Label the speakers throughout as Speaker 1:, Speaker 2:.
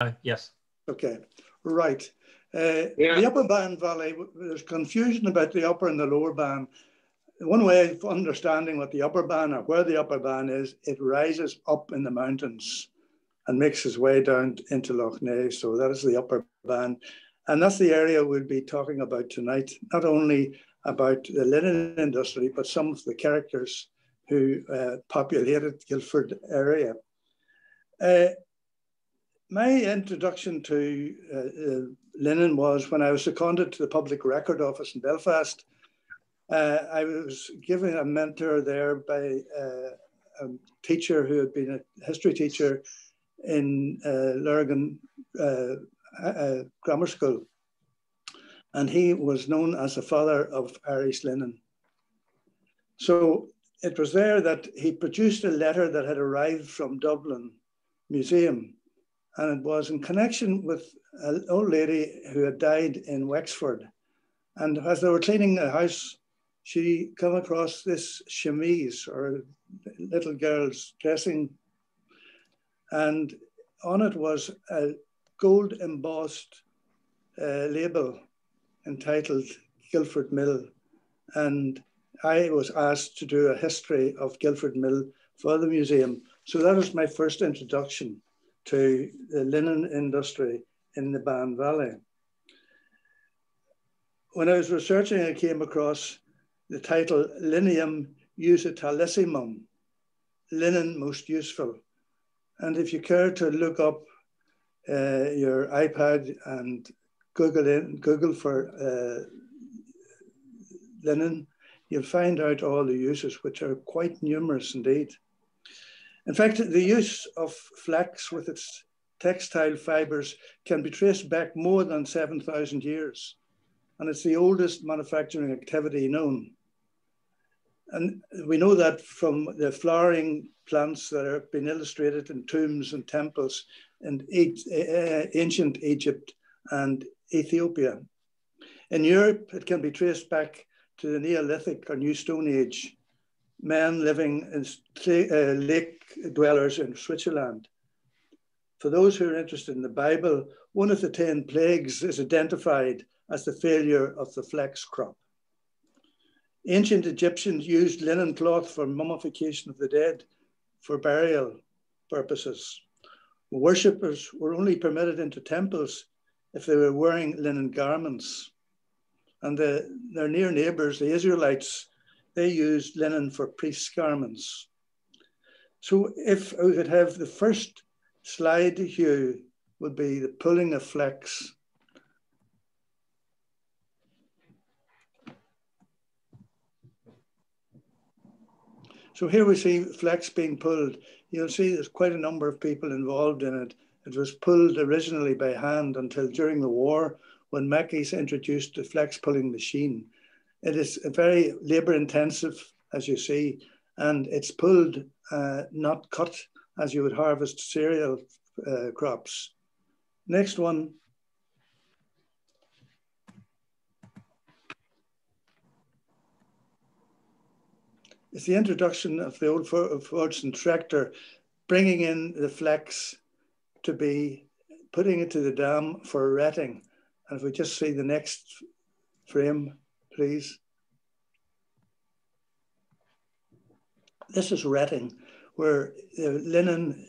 Speaker 1: Uh, yes.
Speaker 2: Okay, right. Uh, yeah. The upper Bann Valley, there's confusion about the upper and the lower Bann. One way of understanding what the upper Bann or where the upper Bann is, it rises up in the mountains and makes its way down into Lough Neagh. So that is the upper Bann. And that's the area we'll be talking about tonight, not only about the linen industry, but some of the characters who uh, populated Gilford area. Uh, my introduction to uh, uh, linen was when I was seconded to the Public Record Office in Belfast. Uh, I was given a mentor there by uh, a teacher who had been a history teacher in uh, Lurgan uh, Grammar School. And he was known as the father of Irish linen. So it was there that he produced a letter that had arrived from Dublin Museum and it was in connection with an old lady who had died in Wexford. And as they were cleaning the house, she came across this chemise or little girl's dressing, and on it was a gold embossed uh, label entitled Gilford Mill. And I was asked to do a history of Gilford Mill for the museum. So that was my first introduction to the linen industry in the Bann Valley. When I was researching, I came across the title Linum Usitatissimum, linen most useful. And if you care to look up uh, your iPad and Google in, Google for uh, linen, you'll find out all the uses, which are quite numerous indeed. In fact, the use of flax with its textile fibers can be traced back more than 7,000 years, and it's the oldest manufacturing activity known. And we know that from the flowering plants that have been illustrated in tombs and temples in uh, ancient Egypt and Ethiopia. In Europe, it can be traced back to the Neolithic or New Stone Age, men living in uh, lake dwellers in Switzerland. For those who are interested in the Bible, one of the 10 plagues is identified as the failure of the flax crop. Ancient Egyptians used linen cloth for mummification of the dead for burial purposes. Worshippers were only permitted into temples if they were wearing linen garments. And the, their near neighbors, the Israelites, they used linen for priests' garments. So if we could have the first slide here would be the pulling of flax. So here we see flax being pulled. You'll see there's quite a number of people involved in it. It was pulled originally by hand until during the war when Mackies introduced the flax pulling machine. It is very labor intensive, as you see, and it's pulled, uh, not cut as you would harvest cereal uh, crops. Next one. It's the introduction of the old Fordson tractor, bringing in the flax to be putting it to the dam for retting. And if we just see the next frame, please. This is retting, where the linen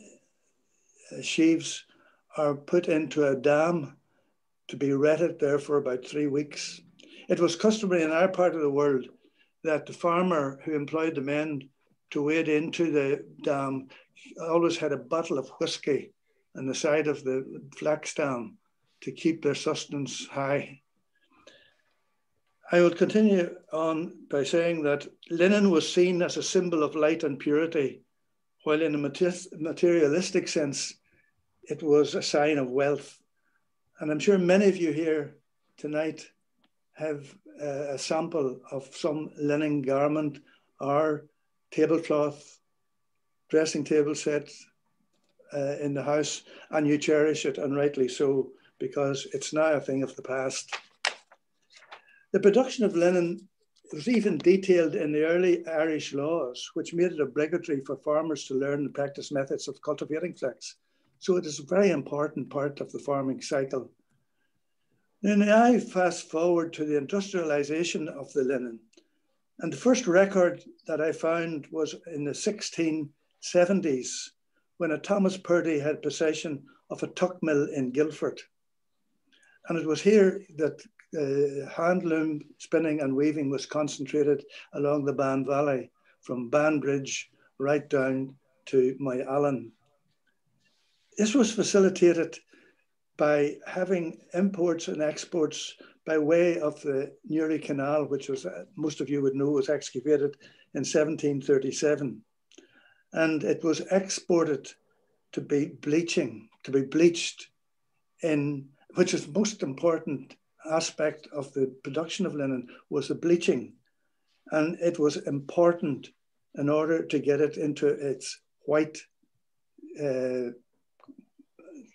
Speaker 2: uh, sheaves are put into a dam to be retted there for about three weeks. It was customary in our part of the world that the farmer who employed the men to wade into the dam always had a bottle of whiskey on the side of the flax dam to keep their sustenance high. I will continue on by saying that linen was seen as a symbol of light and purity, while in a materialistic sense, it was a sign of wealth. And I'm sure many of you here tonight have a sample of some linen garment or tablecloth, dressing table set uh, in the house, and you cherish it, and rightly so, because it's now a thing of the past. The production of linen was even detailed in the early Irish laws, which made it obligatory for farmers to learn and practice methods of cultivating flax. So it is a very important part of the farming cycle. Then I fast forward to the industrialization of the linen. And the first record that I found was in the 1670s when a Thomas Purdy had possession of a tuck mill in Gilford. And it was here that uh, handloom spinning and weaving was concentrated along the Bann Valley from Banbridge right down to Moyallen. This was facilitated by having imports and exports by way of the Newry Canal, which was, uh, most of you would know, was excavated in 1737. And it was exported to be bleaching, to be bleached in, which is most important aspect of the production of linen was the bleaching. And it was important in order to get it into its white uh,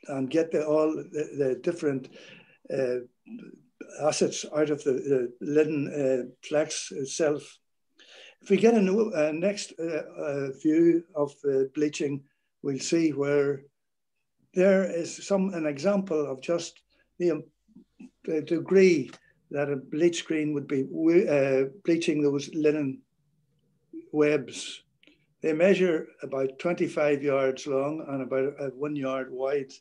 Speaker 2: and get the, all the, the different uh, assets out of the, the linen uh, flax itself. If we get a, new, uh, next uh, view of the bleaching, we'll see where there is some an example of just the degree that a bleach green would be uh, bleaching those linen webs. They measure about 25 yards long and about uh, one yard wide.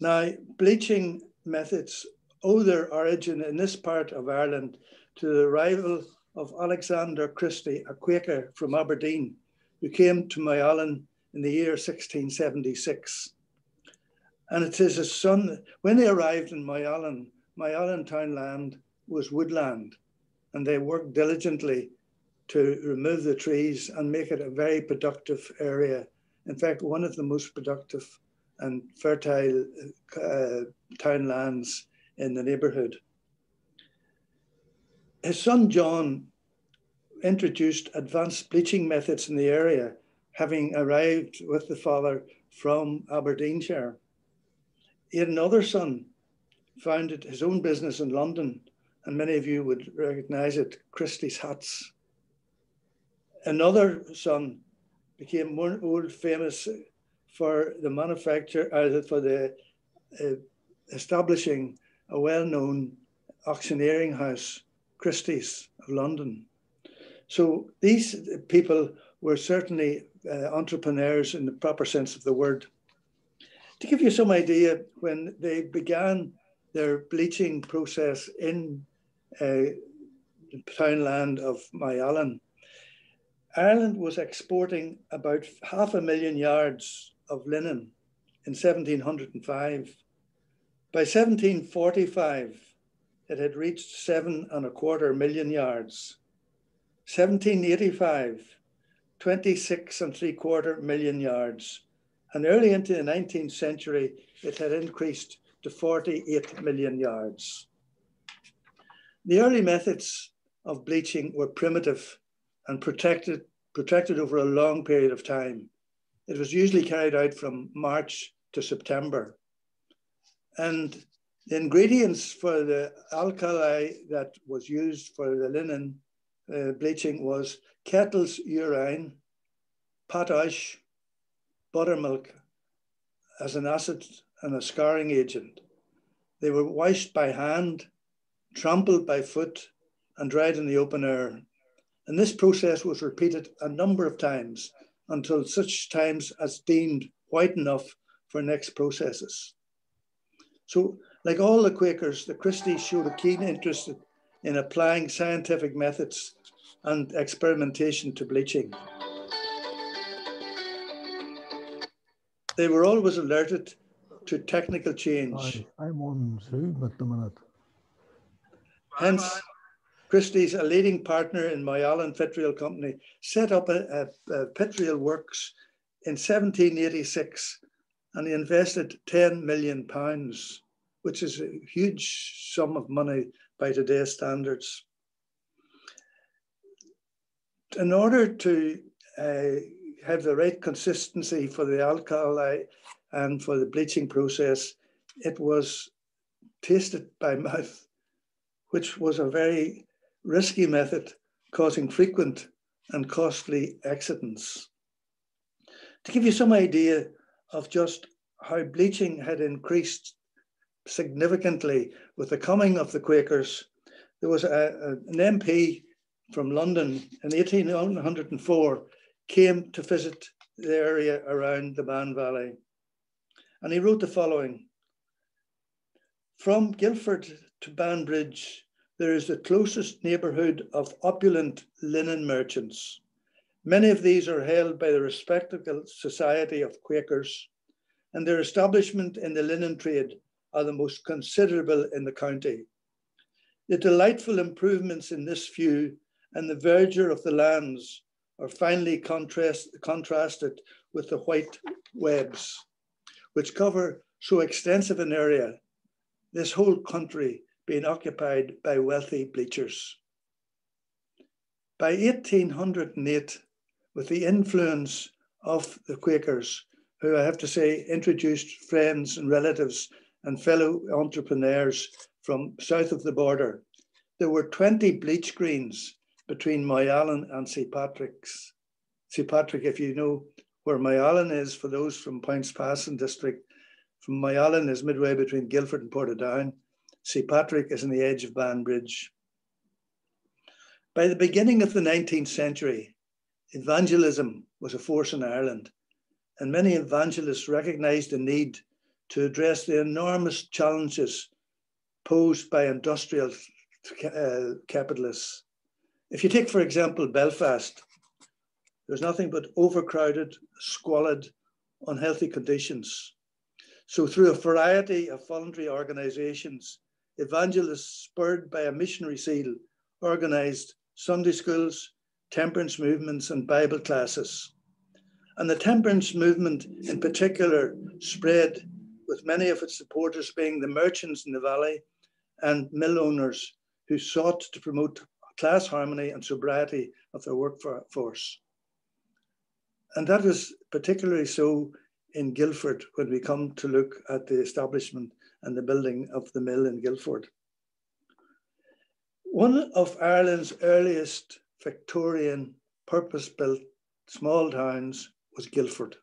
Speaker 2: Now, bleaching methods owe their origin in this part of Ireland to the arrival of Alexander Christie, a Quaker from Aberdeen, who came to Moyallen in the year 1676. And it is his son, when they arrived in Moyallen, Moyallen townland was woodland, and they worked diligently to remove the trees and make it a very productive area. In fact, one of the most productive and fertile uh, townlands in the neighborhood. His son John introduced advanced bleaching methods in the area, having arrived with the father from Aberdeenshire. He had another son, founded his own business in London, and many of you would recognize it, Christie's Hats. Another son became world famous for the manufacture, uh, for the uh, establishing a well-known auctioneering house, Christie's of London. So these people were certainly uh, entrepreneurs in the proper sense of the word. To give you some idea, when they began their bleaching process in uh, the townland of Moyallen, Ireland was exporting about half a million yards of linen in 1705. By 1745, it had reached seven and a quarter million yards. 1785, 26 and three quarter million yards. And early into the 19th century, it had increased to 48 million yards. The early methods of bleaching were primitive and protected, protected over a long period of time. It was usually carried out from March to September. And the ingredients for the alkali that was used for the linen uh, bleaching was kettle's urine, potash, buttermilk as an acid and a scarring agent. They were washed by hand, trampled by foot, and dried in the open air. And this process was repeated a number of times until such times as deemed white enough for next processes. So, like all the Quakers, the Christies showed a keen interest in applying scientific methods and experimentation to bleaching. They were always alerted to technical change.
Speaker 1: I, am on Zoom at the minute.
Speaker 2: Hence, Christie's, a leading partner in Moyallen Vitriol Company, set up a, a, a works in 1786 and he invested 10 million pounds, which is a huge sum of money by today's standards. In order to uh, have the right consistency for the alkali and for the bleaching process, it was tasted by mouth, which was a very risky method causing frequent and costly accidents. To give you some idea of just how bleaching had increased significantly with the coming of the Quakers. There was a, an MP from London in 1804 came to visit the area around the Bann Valley. And he wrote the following From Gilford to Banbridge, there is the closest neighbourhood of opulent linen merchants. Many of these are held by the respectable society of Quakers, and their establishment in the linen trade are the most considerable in the county. The delightful improvements in this view and the verdure of the lands are finely contrast, contrasted with the white webs, which cover so extensive an area, this whole country being occupied by wealthy bleachers. By 1808, with the influence of the Quakers, who I have to say introduced friends and relatives and fellow entrepreneurs from south of the border, there were 20 bleach greens between Moyallen and St. Patrick's. St. Patrick, if you know where Moyallen is, for those from Poyntzpass and district, from Moyallen is midway between Gilford and Portadown. St. Patrick is on the edge of Banbridge. By the beginning of the 19th century, evangelism was a force in Ireland, and many evangelists recognized the need to address the enormous challenges posed by industrial uh, capitalists. If you take, for example, Belfast, there's nothing but overcrowded, squalid, unhealthy conditions. So, through a variety of voluntary organizations, evangelists spurred by a missionary zeal organized Sunday schools, temperance movements, and Bible classes. And the temperance movement in particular spread, with many of its supporters being the merchants in the valley and mill owners who sought to promote class harmony and sobriety of their workforce. And that was particularly so in Gilford when we come to look at the establishment and the building of the mill in Gilford. One of Ireland's earliest Victorian purpose built small towns was Gilford.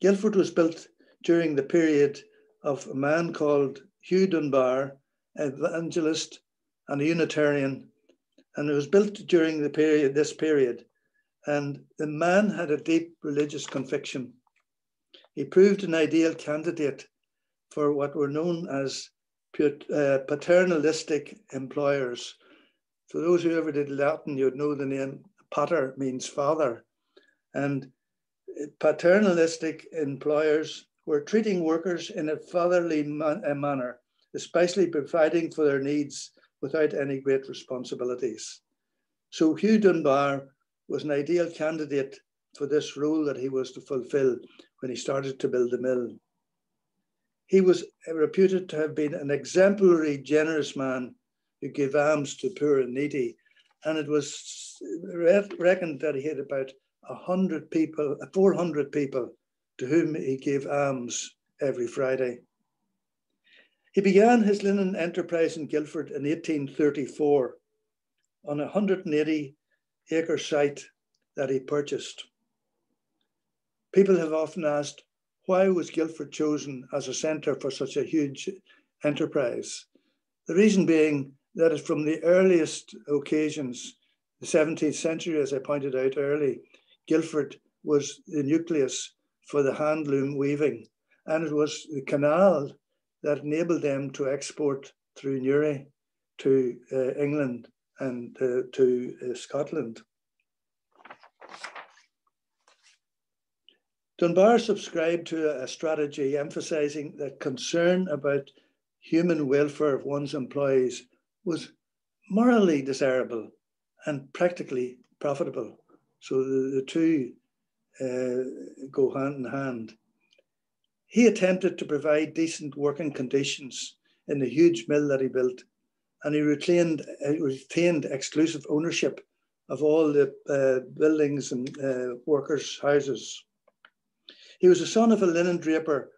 Speaker 2: Gilford was built during the period of a man called Hugh Dunbar, evangelist and a Unitarian, and it was built during the period, this period. And the man had a deep religious conviction. He proved an ideal candidate for what were known as uh, paternalistic employers. For those who ever did Latin, you'd know the name pater means father. And paternalistic employers were treating workers in a fatherly man manner, especially providing for their needs without any great responsibilities. So Hugh Dunbar was an ideal candidate for this role that he was to fulfill when he started to build the mill. He was reputed to have been an exemplary, generous man who gave alms to poor and needy. And it was reckoned that he had about 100 people, 400 people to whom he gave alms every Friday. He began his linen enterprise in Gilford in 1834 on a 180 acre site that he purchased. People have often asked, why was Gilford chosen as a centre for such a huge enterprise? The reason being that from the earliest occasions, the 17th century, as I pointed out early, Gilford was the nucleus for the handloom weaving, and it was the canal that enabled them to export through Newry to uh, England and uh, to uh, Scotland. Dunbar subscribed to a strategy emphasizing that concern about human welfare of one's employees was morally desirable and practically profitable. So the, the two uh, go hand in hand. He attempted to provide decent working conditions in the huge mill that he built, and he retained, retained exclusive ownership of all the uh, buildings and uh, workers' houses. He was the son of a linen draper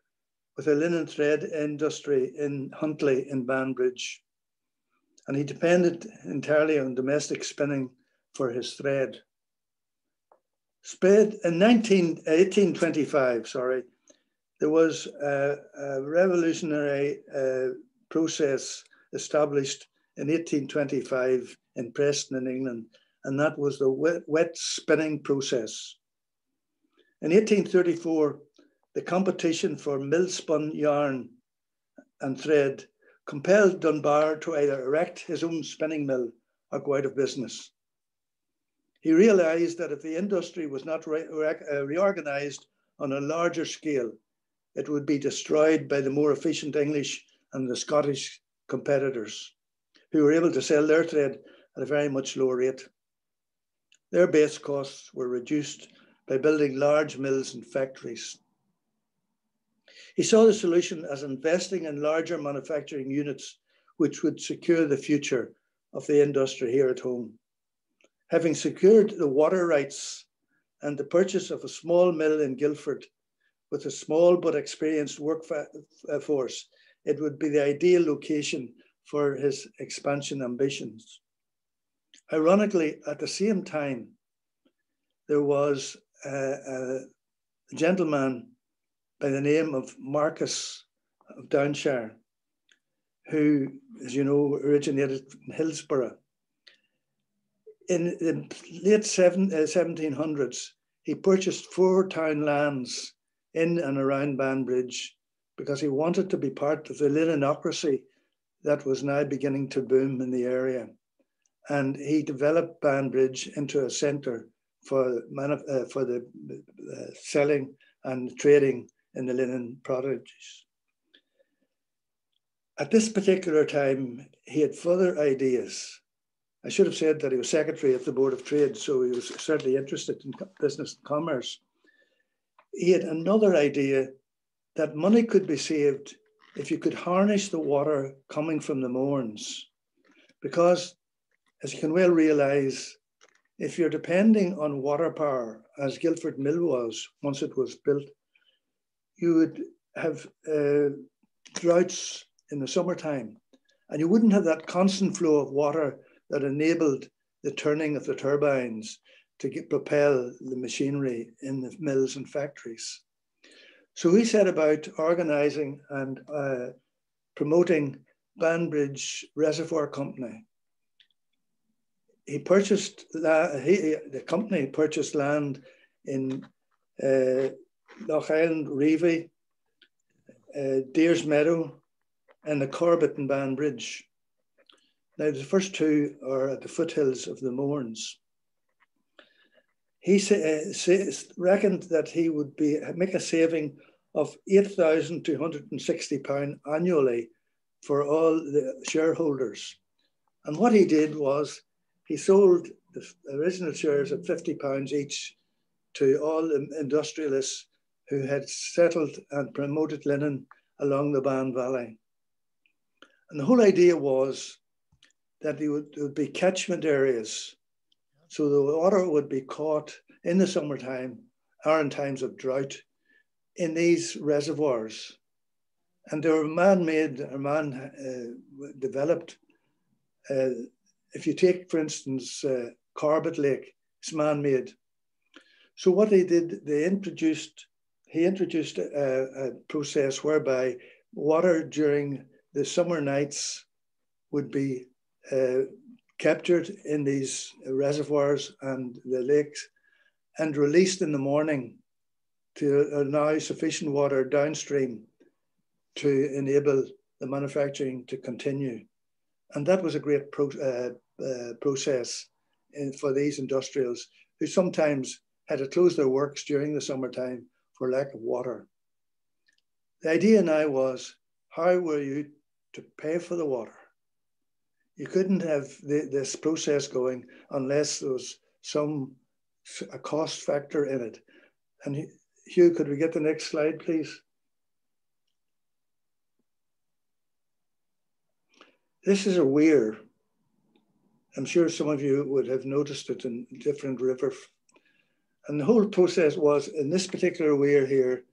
Speaker 2: with a linen thread industry in Huntly in Banbridge, and he depended entirely on domestic spinning for his thread. Spread in 19, 1825, sorry, there was a, a revolutionary uh, process established in 1825 in Preston in England, and that was the wet, wet spinning process. In 1834, the competition for mill spun yarn and thread compelled Dunbar to either erect his own spinning mill or go out of business. He realized that if the industry was not re re uh, reorganized on a larger scale, it would be destroyed by the more efficient English and the Scottish competitors who were able to sell their thread at a very much lower rate. Their base costs were reduced by building large mills and factories. He saw the solution as investing in larger manufacturing units, which would secure the future of the industry here at home. Having secured the water rights and the purchase of a small mill in Gilford with a small but experienced workforce, it would be the ideal location for his expansion ambitions. Ironically, at the same time, there was a, a gentleman by the name of Marquis of Downshire, who, as you know, originated in Hillsborough. In the late seven, uh, 1700s, he purchased four town lands in and around Banbridge because he wanted to be part of the linenocracy that was now beginning to boom in the area. And he developed Banbridge into a centre for, uh, for the uh, selling and trading in the linen products. At this particular time, he had further ideas. I should have said that he was secretary of the Board of Trade, so he was certainly interested in business and commerce. He had another idea that money could be saved if you could harness the water coming from the Mournes. Because, as you can well realize, if you're depending on water power, as Gilford Mill was once it was built, you would have uh, droughts in the summertime, and you wouldn't have that constant flow of water that enabled the turning of the turbines to get, propel the machinery in the mills and factories. So he set about organizing and uh, promoting Banbridge Reservoir Company. He purchased la- he, the company purchased land in uh, Lough Island, Reavy, uh, Deers Meadow, and the Corbett and Banbridge. Now, the first two are at the foothills of the Mournes he say, uh, say, reckoned that he would be make a saving of £8,260 annually for all the shareholders. And what he did was he sold the original shares at £50 each to all industrialists who had settled and promoted linen along the Bann Valley. And the whole idea was that there would, there would be catchment areas so the water would be caught in the summertime or in times of drought in these reservoirs. And they were man-made or man-developed. Uh, uh, if you take, for instance, uh, Corbett Lake, it's man-made. So what they did, they introduced, he introduced a, a process whereby water during the summer nights would be uh, captured in these reservoirs and the lakes and released in the morning to allow sufficient water downstream to enable the manufacturing to continue. And that was a great pro uh, uh, process in, for these industrials who sometimes had to close their works during the summertime for lack of water. The idea now was how were you to pay for the water? You couldn't have this process going unless there was some a cost factor in it. And Hugh, could we get the next slide, please? This is a weir. I'm sure some of you would have noticed it in different rivers. And the whole process was in this particular weir here,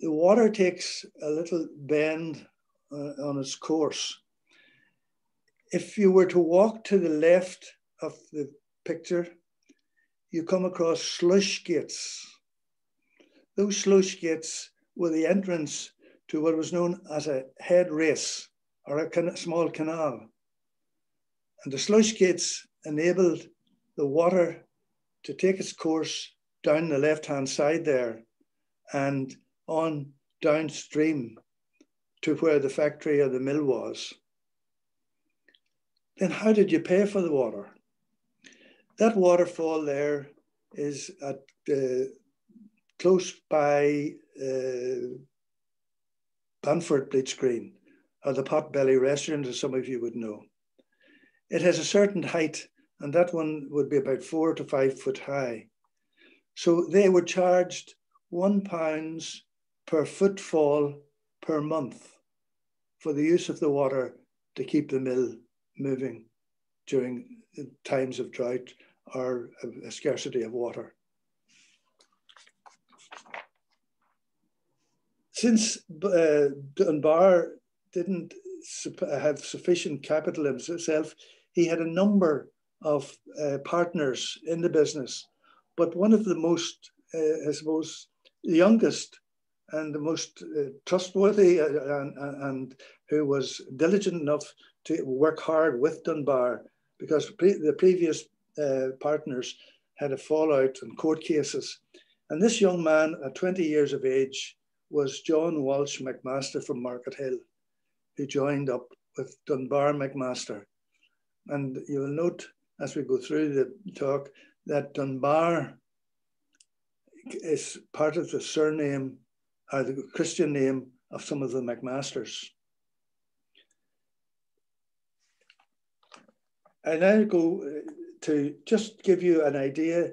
Speaker 2: the water takes a little bend uh, on its course if you were to walk to the left of the picture, you come across sluice gates. Those sluice gates were the entrance to what was known as a head race or a can small canal. And the sluice gates enabled the water to take its course down the left hand side there and on downstream to where the factory or the mill was. Then, how did you pay for the water? That waterfall there is at uh, close by uh, Banford Bleach Green, or the Potbelly restaurant, as some of you would know. It has a certain height, and that one would be about four to five foot high. So they were charged one pounds per footfall per month for the use of the water to keep the mill moving during times of drought or a scarcity of water. Since uh, Dunbar didn't have sufficient capital himself, he had a number of uh, partners in the business. But one of the most, uh, I suppose, youngest and the most uh, trustworthy uh, and, and, who was diligent enough to work hard with Dunbar because pre the previous uh, partners had a fallout and court cases. And this young man at 20 years of age was John Walsh McMaster from Market Hill, who joined up with Dunbar McMaster. And you will note as we go through the talk that Dunbar is part of the surname or the Christian name of some of the McMasters. I now go uh, to just give you an idea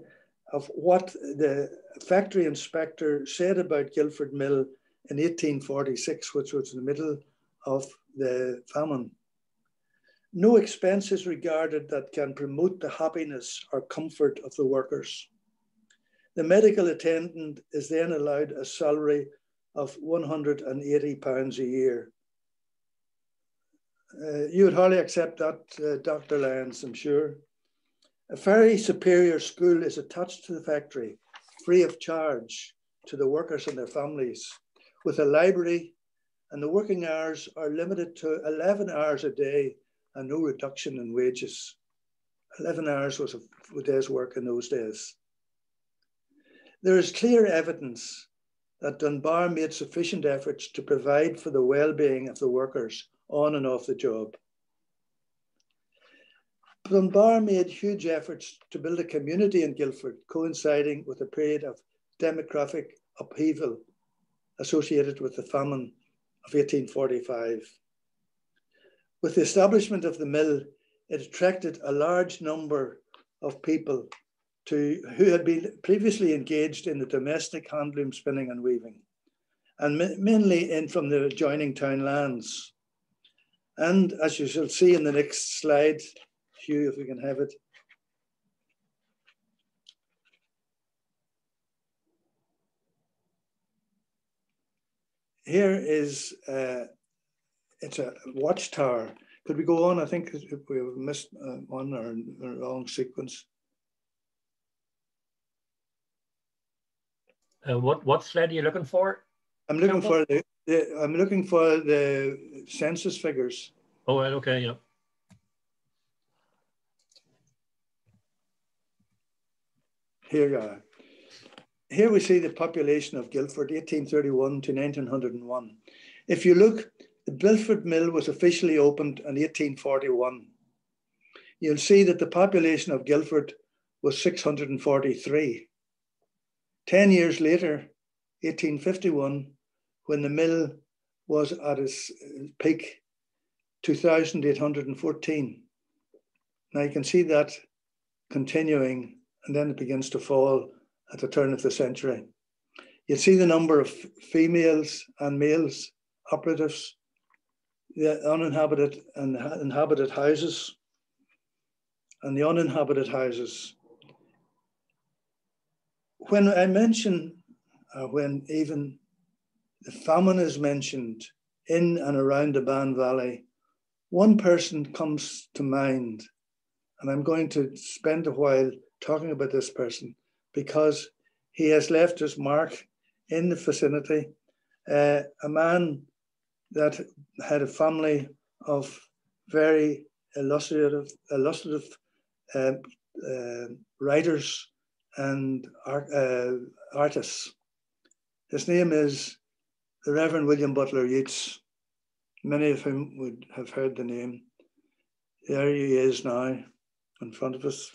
Speaker 2: of what the factory inspector said about Gilford Mill in 1846, which was in the middle of the famine. No expense is regarded that can promote the happiness or comfort of the workers. The medical attendant is then allowed a salary of £180 a year. Uh, you would hardly accept that, uh, Dr. Lyons, I'm sure. A very superior school is attached to the factory, free of charge to the workers and their families, with a library, and the working hours are limited to 11 hours a day and no reduction in wages. 11 hours was a day's work in those days. There is clear evidence that Dunbar made sufficient efforts to provide for the well-being of the workers on and off the job. Dunbar made huge efforts to build a community in Gilford, coinciding with a period of demographic upheaval associated with the famine of 1845. With the establishment of the mill, it attracted a large number of people to, who had been previously engaged in the domestic handloom spinning and weaving, and mainly in from the adjoining town lands. And as you shall see in the next slide, Hugh, if we can have it. Here is, uh, it's a watchtower. Could we go on? I think we have missed uh, one or a wrong sequence.
Speaker 3: Uh, what what slide are you looking for?
Speaker 2: I'm looking for the, the, I'm looking for the census figures.
Speaker 3: Oh, right, okay, yeah.
Speaker 2: Here you are. Here we see the population of Gilford, 1831 to 1901. If you look, the Gilford Mill was officially opened in 1841. You'll see that the population of Gilford was 643. 10 years later, 1851, when the mill was at its peak, 2,814. Now you can see that continuing and then it begins to fall at the turn of the century. You see the number of females and males operatives, the uninhabited and inhabited houses, and the uninhabited houses. When I mention, uh, when even the famine is mentioned in and around the Bann Valley, one person comes to mind, and I'm going to spend a while talking about this person because he has left his mark in the vicinity uh, a man that had a family of very illustrative, illustrative uh, uh, writers and art, uh, artists. His name is the Reverend William Butler Yeats, many of whom would have heard the name. There he is now in front of us.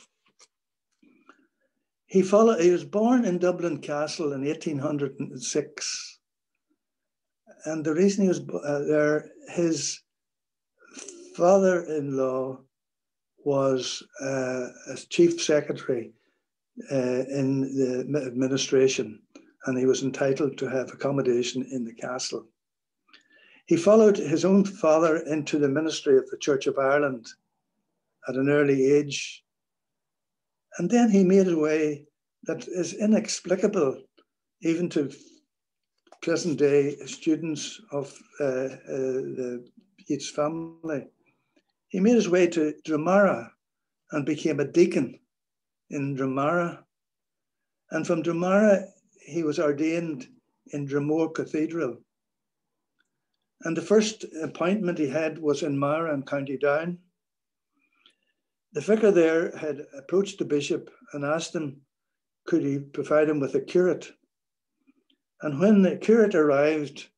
Speaker 2: He, followed, he was born in Dublin Castle in 1806. And the reason he was uh, there, his father in law was uh, chief secretary uh, in the administration, and he was entitled to have accommodation in the castle. He followed his own father into the ministry of the Church of Ireland at an early age. And then he made a way that is inexplicable even to present day students of uh, uh, the Yeats family. He made his way to Dromara and became a deacon in Dromara. And from Dromara, he was ordained in Dromore Cathedral. And the first appointment he had was in Moira in County Down. The vicar there had approached the bishop and asked him, could he provide him with a curate? And when the curate arrived,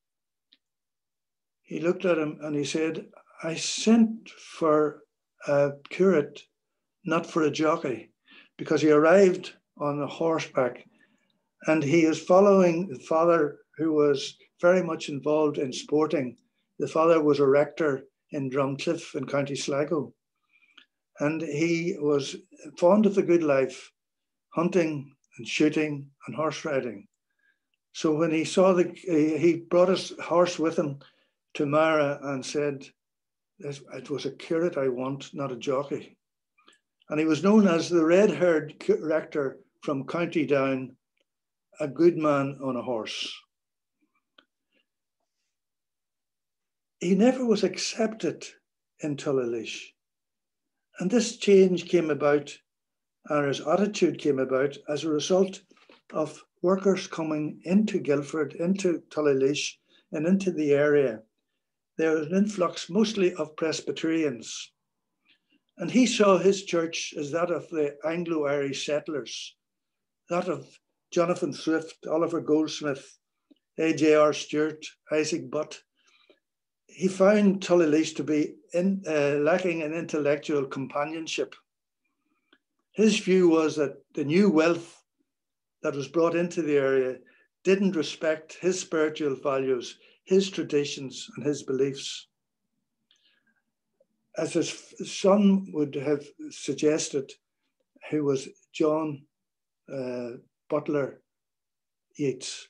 Speaker 2: he looked at him and he said, I sent for a curate, not for a jockey, because he arrived on a horseback and he is following the father who was very much involved in sporting. The father was a rector in Drumcliff in County Sligo and he was fond of the good life, hunting and shooting and horse riding. So when he saw the, he brought his horse with him to Moira and said, it was a curate I want, not a jockey. And he was known as the red-haired rector from County Down, a good man on a horse. He never was accepted in Tullylish. And this change came about, or his attitude came about as a result of workers coming into Gilford, into Tullylish, and into the area. There was an influx mostly of Presbyterians. And he saw his church as that of the Anglo Irish settlers, that of Jonathan Swift, Oliver Goldsmith, A.J.R. Stewart, Isaac Butt, he found Tullylish to be in, uh, lacking in intellectual companionship. His view was that the new wealth that was brought into the area didn't respect his spiritual values, his traditions, and his beliefs. As his son would have suggested, who was John uh, Butler Yeats,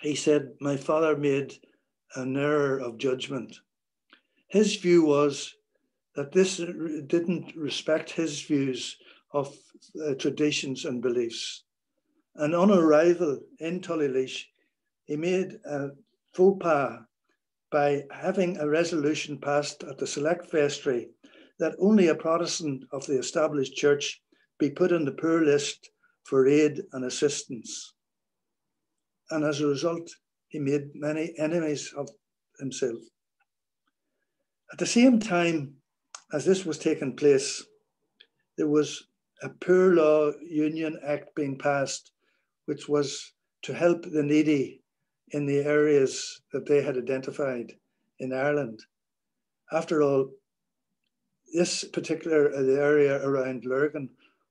Speaker 2: he said, My father made an error of judgment. His view was that this didn't respect his views of uh, traditions and beliefs. And on arrival in Tullylish, he made a faux pas by having a resolution passed at the select vestry that only a Protestant of the established church be put on the poor list for aid and assistance. And as a result, he made many enemies of himself. At the same time as this was taking place, there was a Poor Law Union Act being passed, which was to help the needy in the areas that they had identified in Ireland. After all, this particular area around Lurgan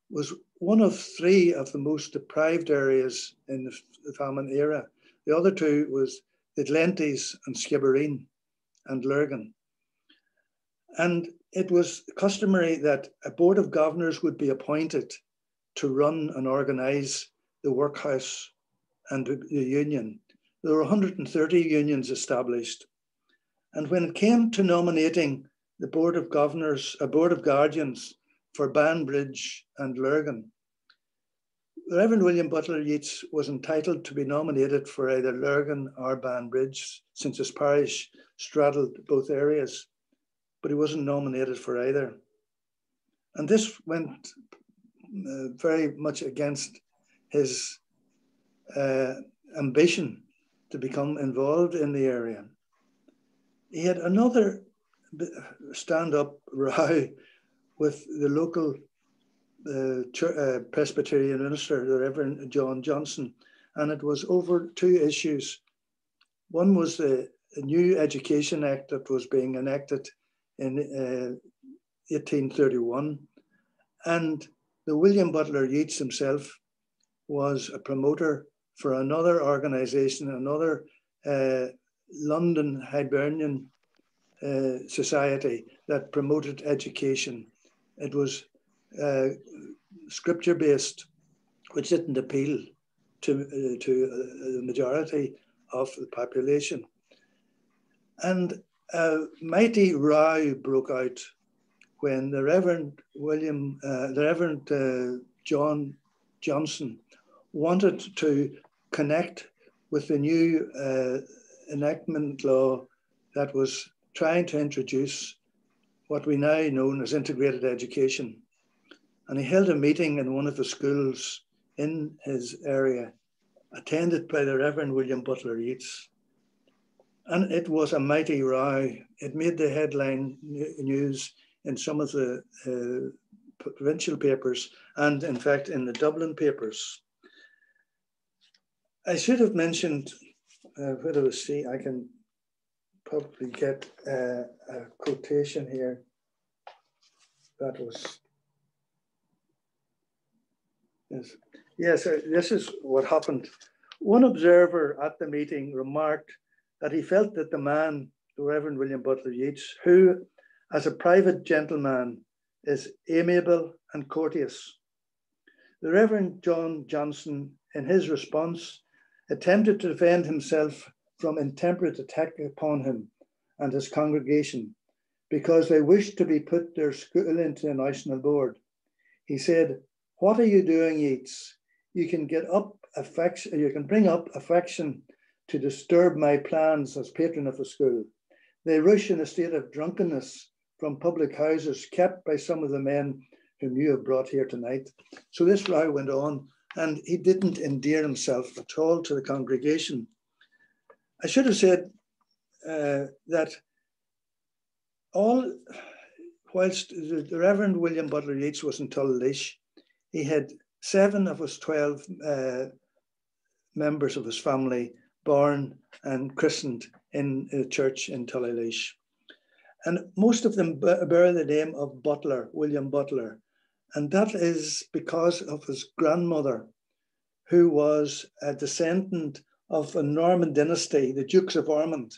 Speaker 2: was one of three of the most deprived areas in the, the famine era. The other two was the Glenties and Skibbereen and Lurgan. And it was customary that a board of governors would be appointed to run and organize the workhouse and the union. There were 130 unions established. And when it came to nominating the board of governors, a board of guardians for Banbridge and Lurgan, Reverend William Butler Yeats was entitled to be nominated for either Lurgan or Banbridge, since his parish straddled both areas, but he wasn't nominated for either. And this went uh, very much against his uh, ambition to become involved in the area. He had another stand up row with the local uh, uh, Presbyterian minister, the Reverend John Johnson, and it was over two issues. One was the, new Education Act that was being enacted in uh, 1831, and the William Butler Yeats himself was a promoter for another organization, another uh, London Hibernian uh, society that promoted education. It was uh, scripture based, which didn't appeal to, uh, to uh, the majority of the population. And a mighty row broke out when the Reverend William, uh, the Reverend uh, John Johnson wanted to connect with the new uh, enactment law that was trying to introduce what we now know as integrated education. And he held a meeting in one of the schools in his area, attended by the Reverend William Butler Yeats. And it was a mighty row. It made the headline news in some of the uh, provincial papers and, in fact, in the Dublin papers. I should have mentioned, uh, where do I see? I can probably get uh, a quotation here. That was, yes, yes, this is what happened. One observer at the meeting remarked that he felt that the man, the Reverend William Butler Yeats, who as a private gentleman is amiable and courteous. The Reverend John Johnson, in his response, attempted to defend himself from intemperate attack upon him and his congregation because they wished to be put their school into a national board. He said, What are you doing, Yeats? You can get up affection, you can bring up affection to disturb my plans as patron of the school. They rush in a state of drunkenness from public houses kept by some of the men whom you have brought here tonight. So this row went on, and he didn't endear himself at all to the congregation. I should have said uh, that all, whilst the, the, Reverend William Butler Yeats was in Tullylish, he had seven of his 12 uh, members of his family born and christened in a church in Tullylish. And most of them bear the name of Butler, William Butler. And that is because of his grandmother, who was a descendant of a Norman dynasty, the Dukes of Ormond.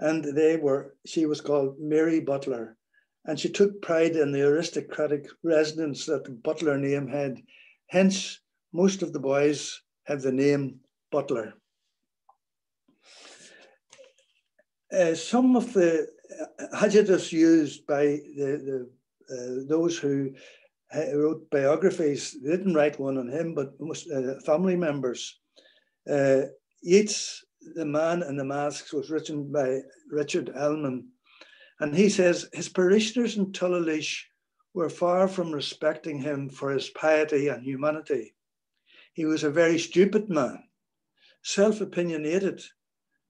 Speaker 2: And they were, she was called Mary Butler. And she took pride in the aristocratic resonance that the Butler name had. Hence, most of the boys have the name Butler. Uh, some of the adjectives used by the, the uh, those who wrote biographies they didn't write one on him, but most uh, family members. Uh, Yeats, The Man in the Masks, was written by Richard Ellmann. And he says his parishioners in Tullylish were far from respecting him for his piety and humanity. He was a very stupid man, self opinionated,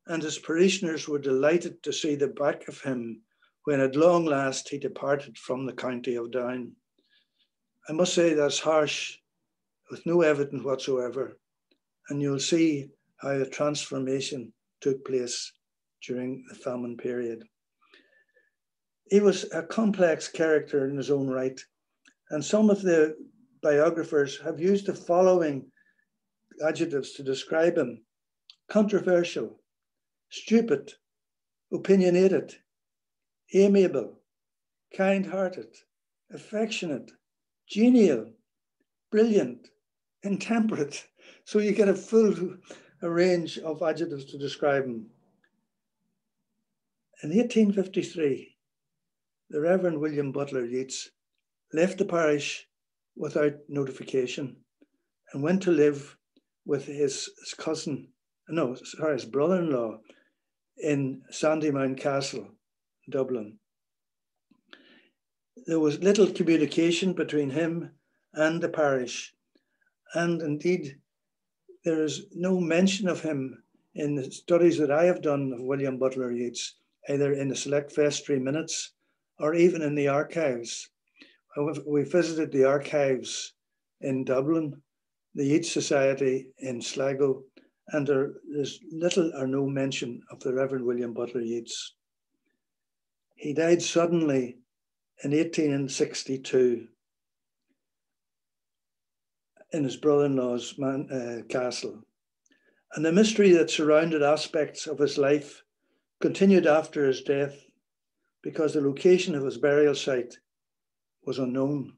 Speaker 2: and his parishioners were delighted to see the back of him when at long last he departed from the county of Down. I must say that's harsh, with no evidence whatsoever, and you'll see how a transformation took place during the famine period. He was a complex character in his own right, and some of the biographers have used the following adjectives to describe him controversial, stupid, opinionated, amiable, kind hearted, affectionate, genial, brilliant, intemperate. So you get a full range of adjectives to describe him. In 1853, the Reverend William Butler Yeats left the parish without notification and went to live with his, his cousin, no, sorry, his brother in law, in Sandymount Castle, Dublin. There was little communication between him and the parish, and indeed, there is no mention of him in the studies that I have done of William Butler Yeats, either in the Select Vestry minutes or even in the archives. We visited the archives in Dublin, the Yeats Society in Sligo, and there is little or no mention of the Reverend William Butler Yeats. He died suddenly in 1862 in his brother-in-law's man, uh, castle. And the mystery that surrounded aspects of his life continued after his death because the location of his burial site was unknown.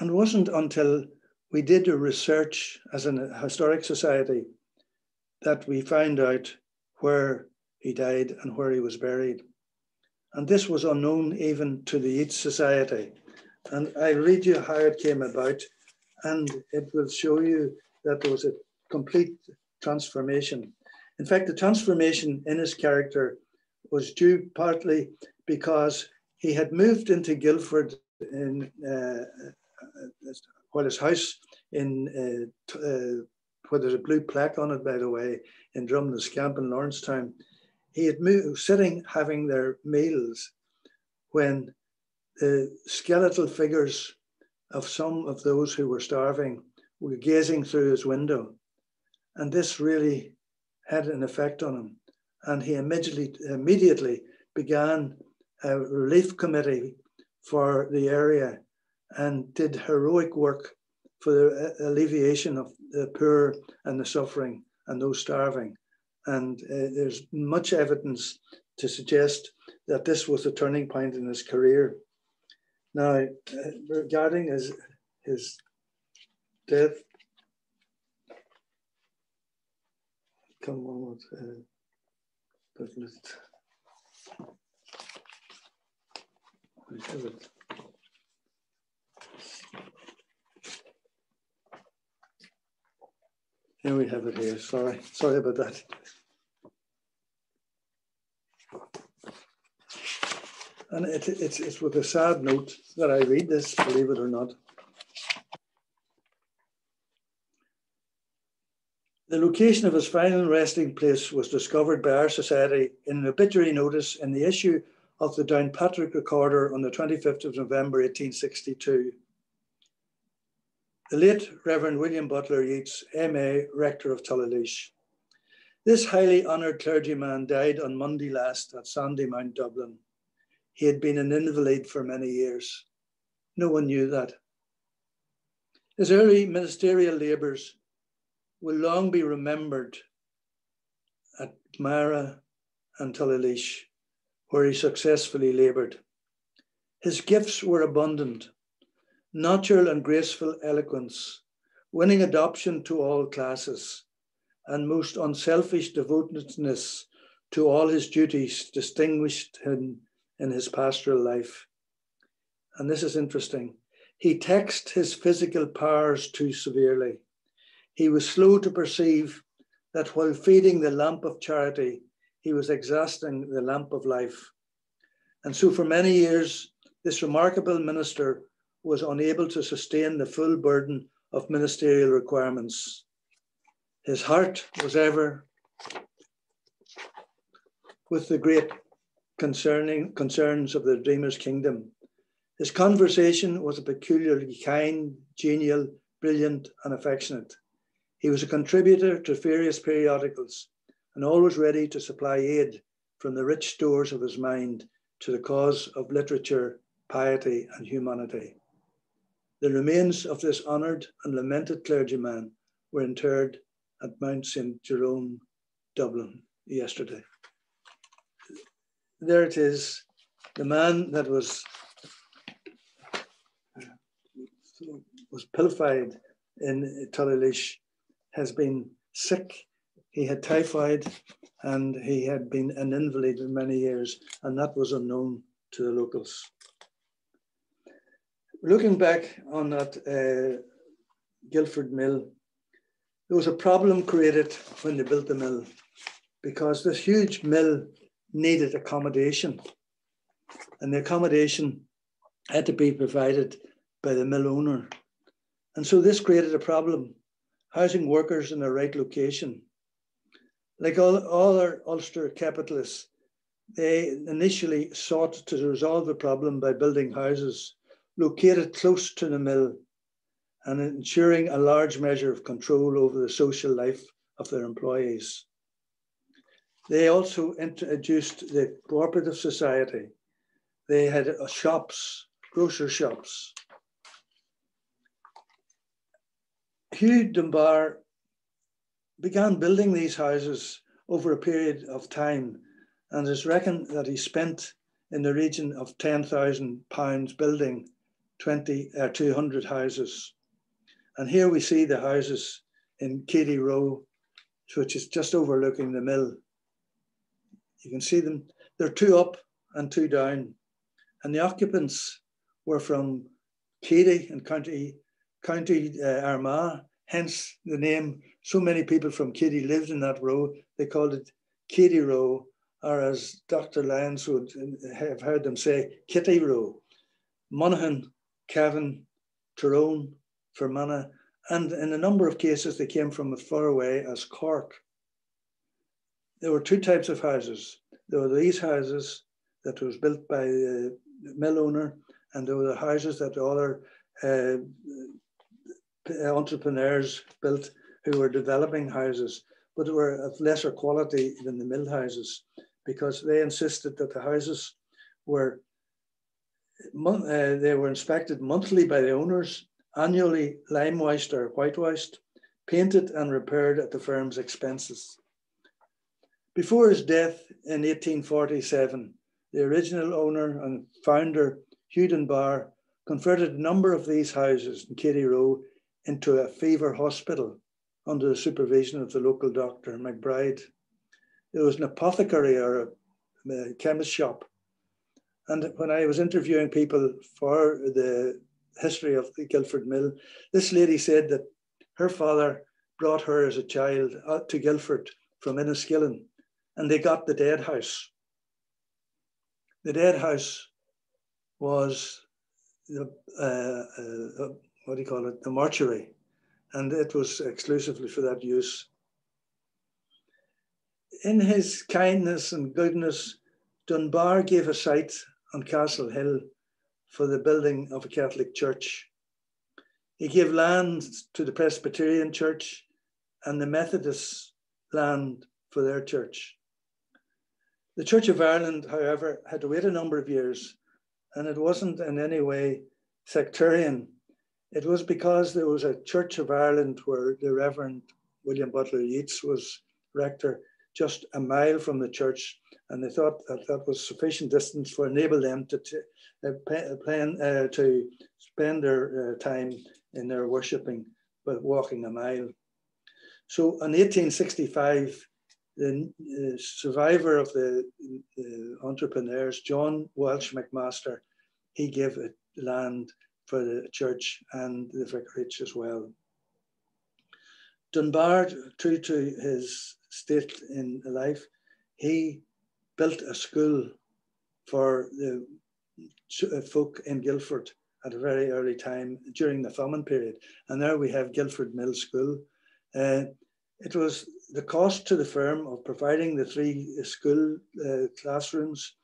Speaker 2: And wasn't until we did a research as an historic society that we found out where he died and where he was buried. And this was unknown even to the Yeats Society. And I'll read you how it came about, and it will show you that there was a complete transformation. In fact, the transformation in his character was due partly because he had moved into Gilford in uh, while his house in uh, uh, where there's a blue plaque on it, by the way, in Drumnascamp in Lawrencetown, he had moved, sitting having their meals when the skeletal figures of some of those who were starving were gazing through his window. And this really had an effect on him. And he immediately, immediately began a relief committee for the area and did heroic work for the alleviation of the poor and the suffering and those starving. And uh, there's much evidence to suggest that this was a turning point in his career. Now, uh, regarding his, his death, come on, uh, but let's, I have it. Here we have it here. Sorry, sorry about that. And it, it's, it's with a sad note that I read this, believe it or not. The location of his final resting place was discovered by our society in an obituary notice in the issue of the Downpatrick Recorder on the 25th of November 1862 the late Reverend William Butler Yeats, MA, Rector of Tullylish. This highly honoured clergyman died on Monday last at Sandymount, Dublin. He had been an invalid for many years. No one knew that. His early ministerial labours will long be remembered at Moira and Tullylish, where he successfully laboured. His gifts were abundant natural and graceful eloquence, winning adoption to all classes, and most unselfish devotedness to all his duties distinguished him in his pastoral life. And this is interesting. He taxed his physical powers too severely. He was slow to perceive that while feeding the lamp of charity, he was exhausting the lamp of life. And so, for many years, this remarkable minister was unable to sustain the full burden of ministerial requirements. His heart was ever with the great concerning concerns of the dreamer's kingdom. His conversation was a peculiarly kind, genial, brilliant, and affectionate. He was a contributor to various periodicals and always ready to supply aid from the rich stores of his mind to the cause of literature, piety, and humanity. The remains of this honoured and lamented clergyman were interred at Mount St. Jerome, Dublin, yesterday. There it is, the man that was, was pillified in Tullylish has been sick. He had typhoid and he had been an invalid for many years, and that was unknown to the locals looking back on that uh, Gilford Mill, there was a problem created when they built the mill because this huge mill needed accommodation. And the accommodation had to be provided by the mill owner. And so this created a problem, housing workers in the right location. Like all, all other Ulster capitalists, they initially sought to resolve the problem by building houses located close to the mill and ensuring a large measure of control over the social life of their employees. They also introduced the cooperative society. They had shops, grocer shops. Hugh Dunbar began building these houses over a period of time and it's reckoned that he spent in the region of 10,000 pounds building 20 or uh, 200 houses. And here we see the houses in Keady Row, which is just overlooking the mill. You can see them, they're two up and two down. And the occupants were from Keady and County, County uh, Armagh, hence the name. So many people from Keady lived in that row. They called it Keady Row, or as Dr. Lyons would have heard them say, Kitty Row. Monaghan, Cavan, Tyrone, Fermanagh, and in a number of cases they came from as far away as Cork. There were two types of houses. There were these houses that was built by the mill owner, and there were the houses that other uh, entrepreneurs built who were developing houses, but were of lesser quality than the mill houses because they insisted that the houses were uh, they were inspected monthly by the owners, annually limewashed or whitewashed, painted and repaired at the firm's expenses. Before his death in 1847, the original owner and founder, Hugh Dunbar, converted a number of these houses in Keady Row into a fever hospital under the supervision of the local doctor, McBride. There was an apothecary or a, chemist shop and when I was interviewing people for the history of the Gilford Mill, this lady said that her father brought her as a child out to Gilford from Enniskillen, and they got the dead house. The dead house was the uh, uh, what do you call it? The mortuary, and it was exclusively for that use. In his kindness and goodness, Dunbar gave a site on Castle Hill for the building of a Catholic church. He gave land to the Presbyterian Church and the Methodist land for their church. The Church of Ireland, however, had to wait a number of years, and it wasn't in any way sectarian. It was because there was a Church of Ireland where the Reverend William Butler Yeats was rector, just a mile from the church, and they thought that that was sufficient distance for enable them to uh, plan uh, to spend their uh, time in their worshipping, but walking a mile. So in 1865, the uh, survivor of the, entrepreneurs, John Welsh McMaster, he gave it land for the church and the vicarage as well. Dunbar, true to his state in life, he built a school for the uh, folk in Gilford at a very early time during the famine period. And there we have Gilford Mill School. Uh, it was the cost to the firm of providing the three school uh, classrooms,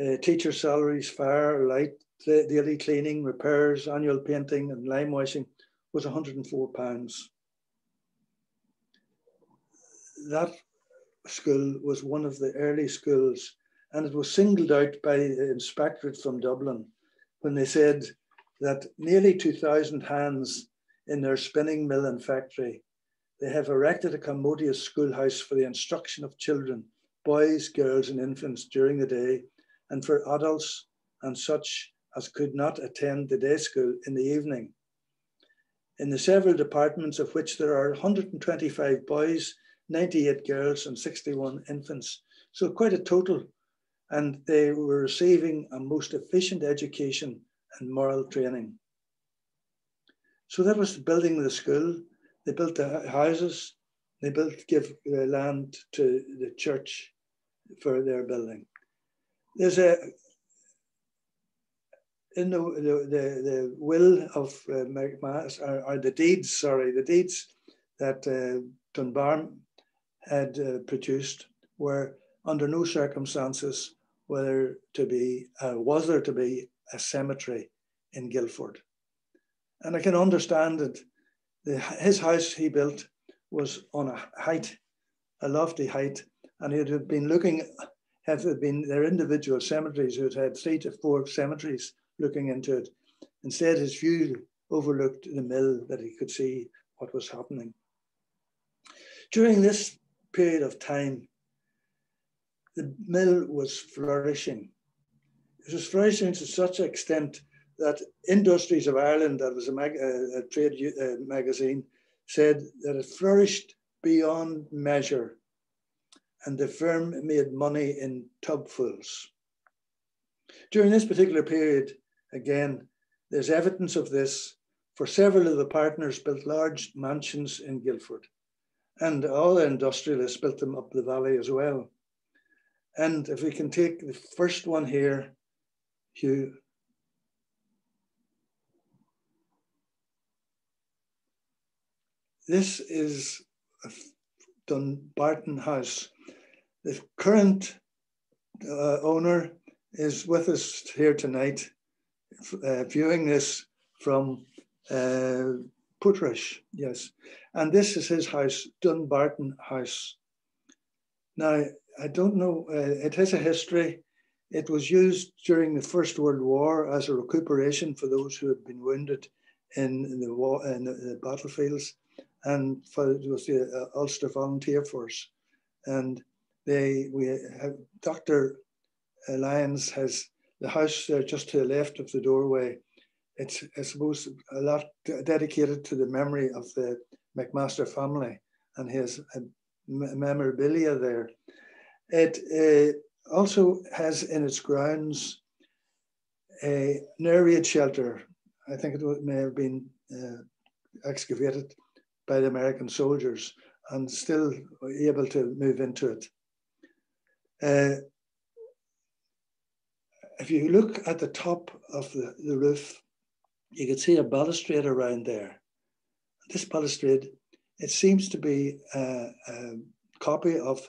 Speaker 2: uh, teacher salaries, fire, light, daily cleaning, repairs, annual painting, and lime washing was 104 pounds. That school was one of the early schools, and it was singled out by the inspectorate from Dublin when they said that nearly 2,000 hands in their spinning mill and factory, they have erected a commodious schoolhouse for the instruction of children, boys, girls, and infants during the day, and for adults and such as could not attend the day school in the evening. In the several departments of which there are 125 boys 98 girls and 61 infants. So quite a total. And they were receiving a most efficient education and moral training. So that was the building of the school. They built the houses. They built, give land to the church for their building. There's a, in the, the, the, the will of uh, or, or, the deeds, sorry, the deeds that uh, Dunbar had uh, produced were under no circumstances whether to be uh, was there to be a cemetery in Gilford. And I can understand that the, his house he built was on a height, a lofty height, and he had been looking, had been their individual cemeteries who had three to four cemeteries looking into it. Instead, his view overlooked the mill that he could see what was happening. During this period of time, the mill was flourishing. It was flourishing to such extent that Industries of Ireland, that was a, mag, a, trade uh, magazine, said that it flourished beyond measure and the firm made money in tubfuls. During this particular period, again, there's evidence of this, for several of the partners built large mansions in Gilford, and the industrialists built them up the valley as well. And if we can take the first one here, Hugh. This is Dunbarton House. The current uh, owner is with us here tonight, uh, viewing this from uh, yes. And this is his house, Dunbarton House. Now, I don't know, uh, it has a history. It was used during the First World War as a recuperation for those who had been wounded in the, war, in the, the battlefields, and for it was the uh, Ulster Volunteer Force. And they, we have, Dr. Lyons has the house there just to the left of the doorway. It's, I suppose, a lot dedicated to the memory of the McMaster family and his uh, memorabilia there. It uh, also has in its grounds a air shelter. I think it may have been uh, excavated by the American soldiers and still able to move into it. Uh, if you look at the top of the, the roof, you can see a balustrade around there. This balustrade, it seems to be a, a copy of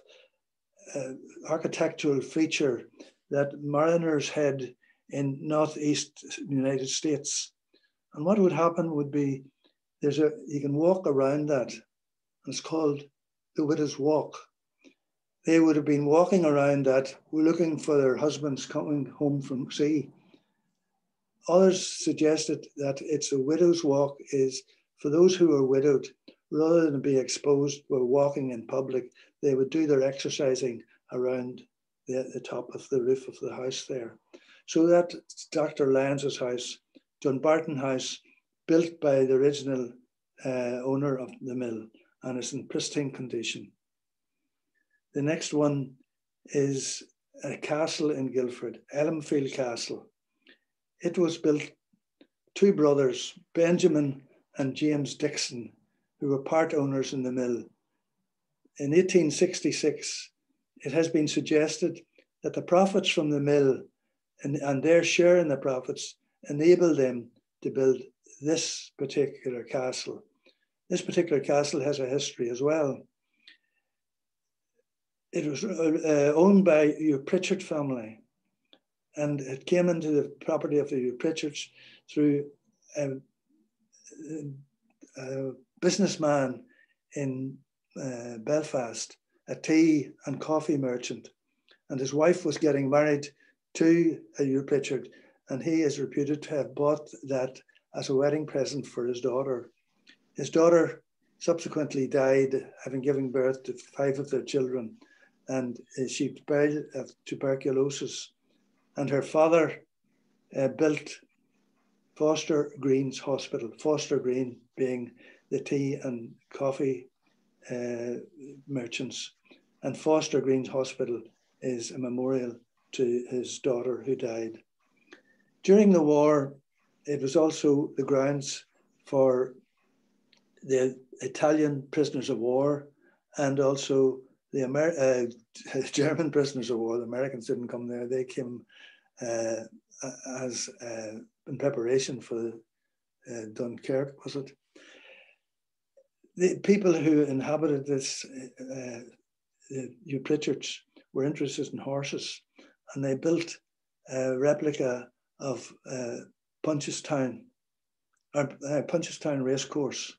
Speaker 2: uh, architectural feature that mariners had in northeast United States. And what would happen would be there's a you can walk around that. And it's called the Widow's Walk. They would have been walking around that, looking for their husbands coming home from sea. Others suggested that it's a widow's walk is for those who are widowed, rather than be exposed while walking in public, they would do their exercising around the, the top of the roof of the house there. So that Dr. Lyons's house, John Dunbarton House, built by the original uh, owner of the mill and is in pristine condition. The next one is a castle in Gilford, Elmfield Castle. It was built two brothers, Benjamin and James Dixon, who were part owners in the mill. In 1866, it has been suggested that the profits from the mill and, and their share in the profits enabled them to build this particular castle. This particular castle has a history as well. It was uh, owned by your Pritchard family, and it came into the property of the Pritchards through a, a businessman in uh, Belfast a tea and coffee merchant, and his wife was getting married to a Pritchard, and he is reputed to have bought that as a wedding present for his daughter. His daughter subsequently died, having given birth to five of their children, and uh, she died of tuberculosis. And her father uh, built Forster Green's Hospital, Forster Green being the tea and coffee uh, merchants and Forster Green's Hospital is a memorial to his daughter who died. During the war, it was also the grounds for the Italian prisoners of war and also the Amer- uh, German prisoners of war. The Americans didn't come there, they came uh, as uh, in preparation for uh, Dunkirk, was it? The people who inhabited this uh, the Hugh Pritchards were interested in horses and they built a replica of uh, Punchestown, or uh, Punchestown Racecourse.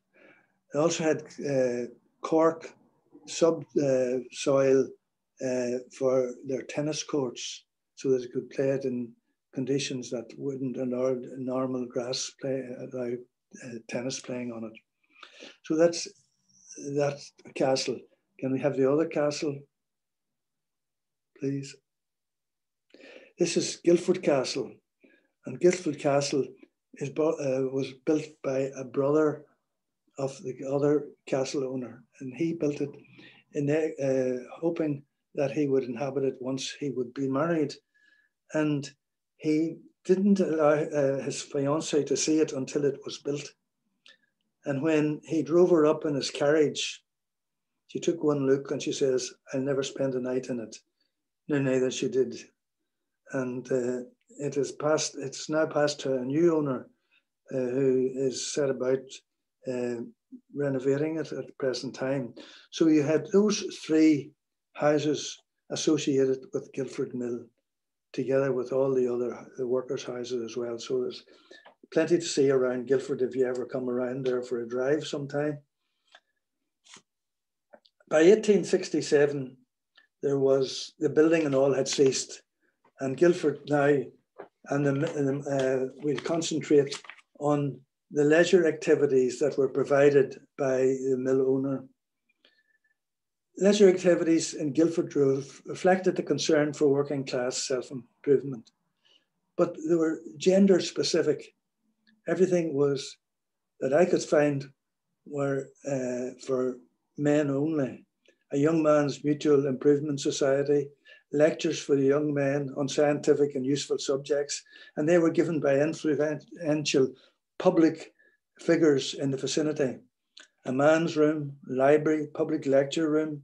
Speaker 2: They also had uh, Cork subsoil uh, uh, for their tennis courts so that they could play it in conditions that wouldn't allow normal grass play, allow uh, tennis playing on it. So that's that castle. Can we have the other castle, please? This is Gilford Castle, and Gilford Castle is, uh, was built by a brother of the other castle owner, and he built it in uh, hoping that he would inhabit it once he would be married, and he didn't allow uh, his fiancée to see it until it was built. And when he drove her up in his carriage, she took one look and she says, I'll never spend a night in it. No, neither she did. And uh, it is passed, it's now passed to a new owner uh, who is set about uh, renovating it at the present time. So you had those three houses associated with Gilford Mill, together with all the other the workers' houses as well. So there's plenty to see around Gilford if you ever come around there for a drive sometime. By 1867, there was the building and all had ceased, and Gilford now, and the, uh, we'll concentrate on the leisure activities that were provided by the mill owner. Leisure activities in Gilford reflected the concern for working class self improvement, but they were gender specific everything was that I could find were uh, for men only. A young man's mutual improvement society, lectures for the young men on scientific and useful subjects, and they were given by influential public figures in the vicinity. A man's room, library, public lecture room.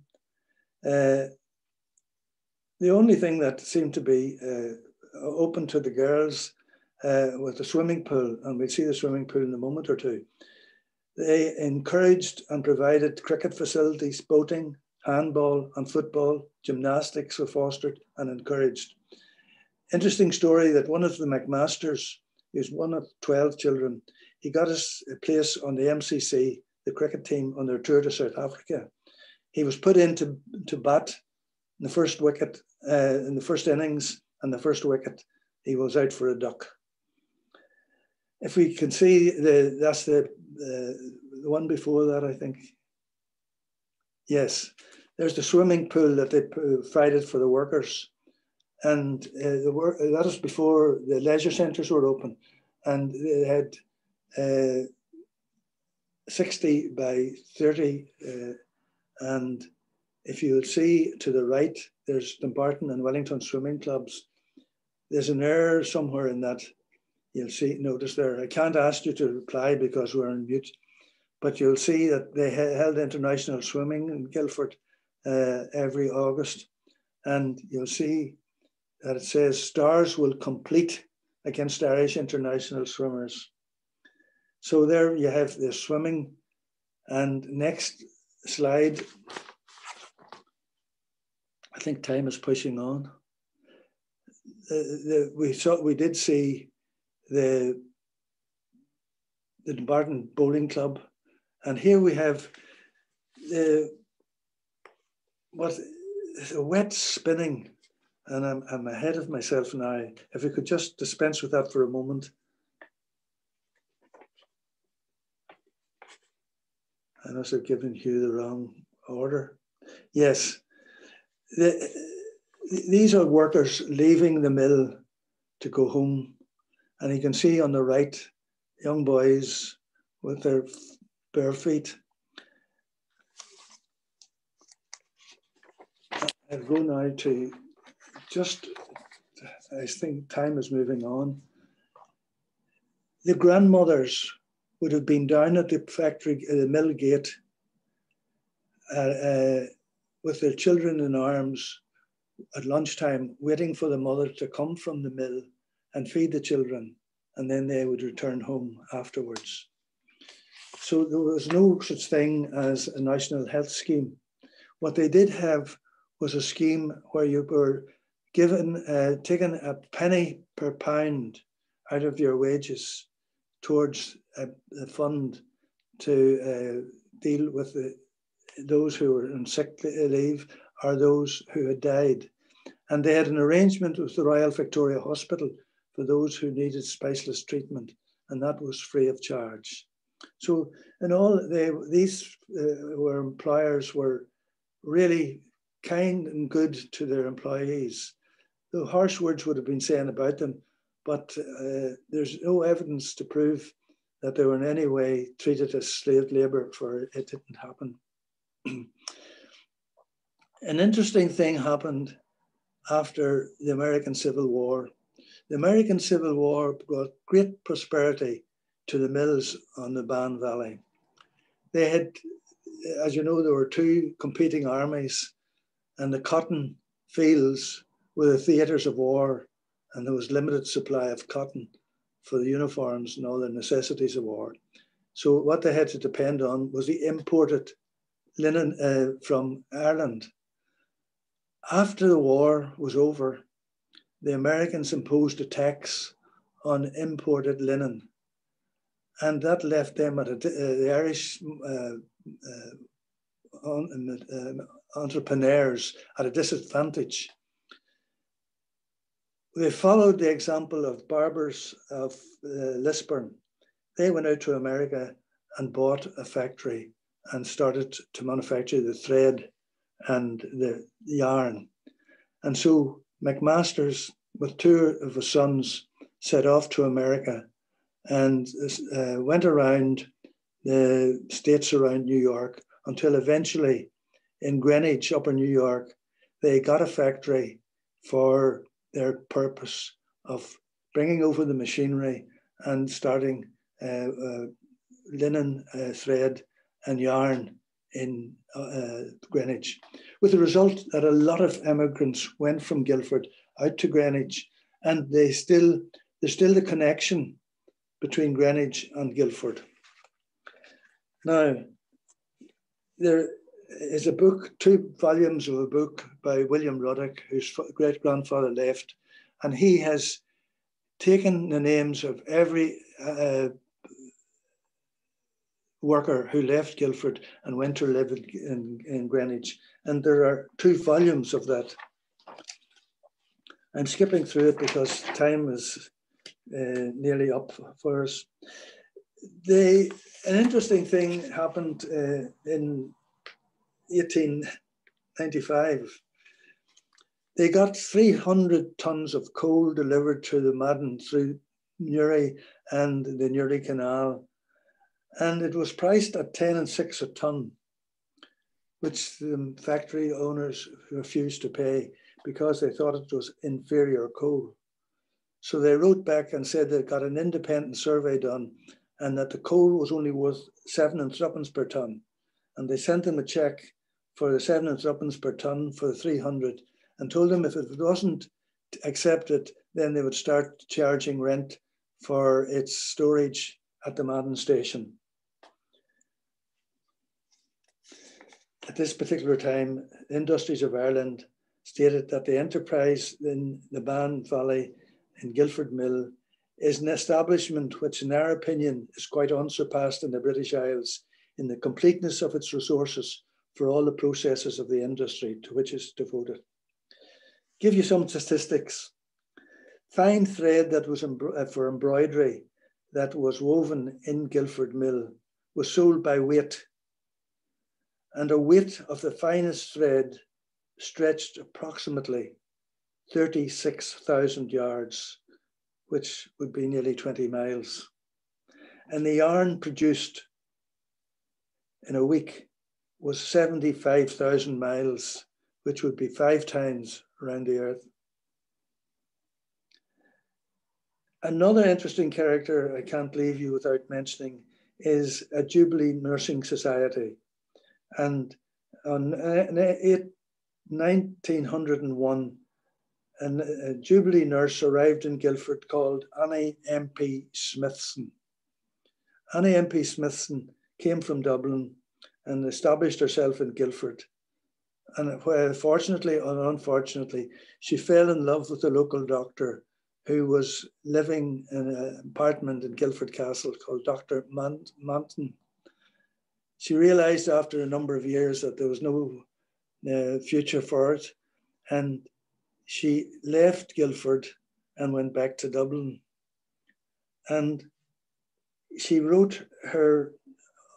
Speaker 2: Uh, the only thing that seemed to be uh, open to the girls uh, with the swimming pool, and we'll see the swimming pool in a moment or two. They encouraged and provided cricket facilities, boating, handball, and football. Gymnastics were fostered and encouraged. Interesting story that one of the McMasters, is one of 12 children, he got his place on the MCC, the cricket team, on their tour to South Africa. He was put into to bat in the first wicket, uh, in the first innings and the first wicket. He was out for a duck if we can see the that's the, the, the one before that, I think. Yes, there's the swimming pool that they provided for the workers, and uh, that was before the leisure centres were open, and they had uh, 60 by 30, uh, and if you'll see to the right, there's Dunbarton and Wellington swimming clubs. There's an error somewhere in that. You'll see, notice there, I can't ask you to reply because we're on mute, but you'll see that they held international swimming in Gilford uh, every August. And you'll see that it says stars will complete against Irish international swimmers. So there you have the swimming. And next slide, I think time is pushing on. The, we saw we did see the the Barton Bowling Club, and here we have the what a wet spinning, and I'm I'm ahead of myself now. If we could just dispense with that for a moment. I must have given you the wrong order. Yes, the, these are workers leaving the mill to go home and you can see on the right, young boys with their bare feet. I'll go now to just, I think time is moving on. The grandmothers would have been down at the factory, uh, the mill gate, uh, uh, with their children in arms at lunchtime, waiting for the mother to come from the mill and feed the children, and then they would return home afterwards. So there was no such thing as a national health scheme. What they did have was a scheme where you were given, uh, taken a penny per pound out of your wages towards a, a fund to uh, deal with the, those who were on sick leave or those who had died. And they had an arrangement with the Royal Victoria Hospital for those who needed specialist treatment, and that was free of charge. So, in all, they, these uh, were employers were really kind and good to their employees. The harsh words would have been saying about them, but uh, there's no evidence to prove that they were in any way treated as slave labor, for it didn't happen. An interesting thing happened after the American Civil War. The American Civil War brought great prosperity to the mills on the Bann Valley. They had, as you know, there were two competing armies, and the cotton fields were the theatres of war, and there was limited supply of cotton for the uniforms and all the necessities of war. So what they had to depend on was the imported linen uh, from Ireland. After the war was over, the Americans imposed a tax on imported linen, and that left them at a, uh, the Irish uh, uh on, entrepreneurs at a disadvantage they followed the example of Barbours of Lisburn. They went out to America and bought a factory and started to manufacture the thread and the yarn. And so McMaster's, with two of his sons, set off to America and uh, went around the states around New York until eventually in Greenwich, Upper New York, they got a factory for their purpose of bringing over the machinery and starting uh, uh, linen uh, thread and yarn in uh, Greenwich, with the result that a lot of emigrants went from Gilford out to Greenwich, and they still there's still the connection between Greenwich and Gilford. Now, there is a book, two volumes of a book by William Ruddock, whose great grandfather left, and he has taken the names of every uh, worker who left Gilford and went to live in, in Greenwich. And there are two volumes of that. I'm skipping through it because time is uh, nearly up for us. They, an interesting thing happened uh, in 1895, they got 300 tons of coal delivered to the Madden through Newry and the Newry Canal. And it was priced at 10 and 6 a ton, which the factory owners refused to pay because they thought it was inferior coal. So they wrote back and said they got an independent survey done and that the coal was only worth seven and threepence per ton and they sent them a check for the seven and threepence per ton for the 300 and told them if it wasn't accepted, then they would start charging rent for its storage at the Madden station. At this particular time, Industries of Ireland stated that the enterprise in the Bann Valley in Gilford Mill is an establishment which, in our opinion, is quite unsurpassed in the British Isles in the completeness of its resources for all the processes of the industry to which it's devoted. Give you some statistics. Fine thread that was uh, for embroidery that was woven in Gilford Mill was sold by weight. And a weight of the finest thread stretched approximately 36,000 yards, which would be nearly 20 miles. And the yarn produced in a week was 75,000 miles, which would be five times around the earth. Another interesting character I can't leave you without mentioning is a Jubilee Nursing Society. And on uh, 1901, a Jubilee nurse arrived in Gilford called Annie M.P. Smithson. Annie M.P. Smithson came from Dublin and established herself in Gilford. and where fortunately or unfortunately, she fell in love with a local doctor who was living in an apartment in Gilford Castle called Dr. Monton. She realized after a number of years that there was no uh, future for it, and she left Gilford and went back to Dublin. And she wrote her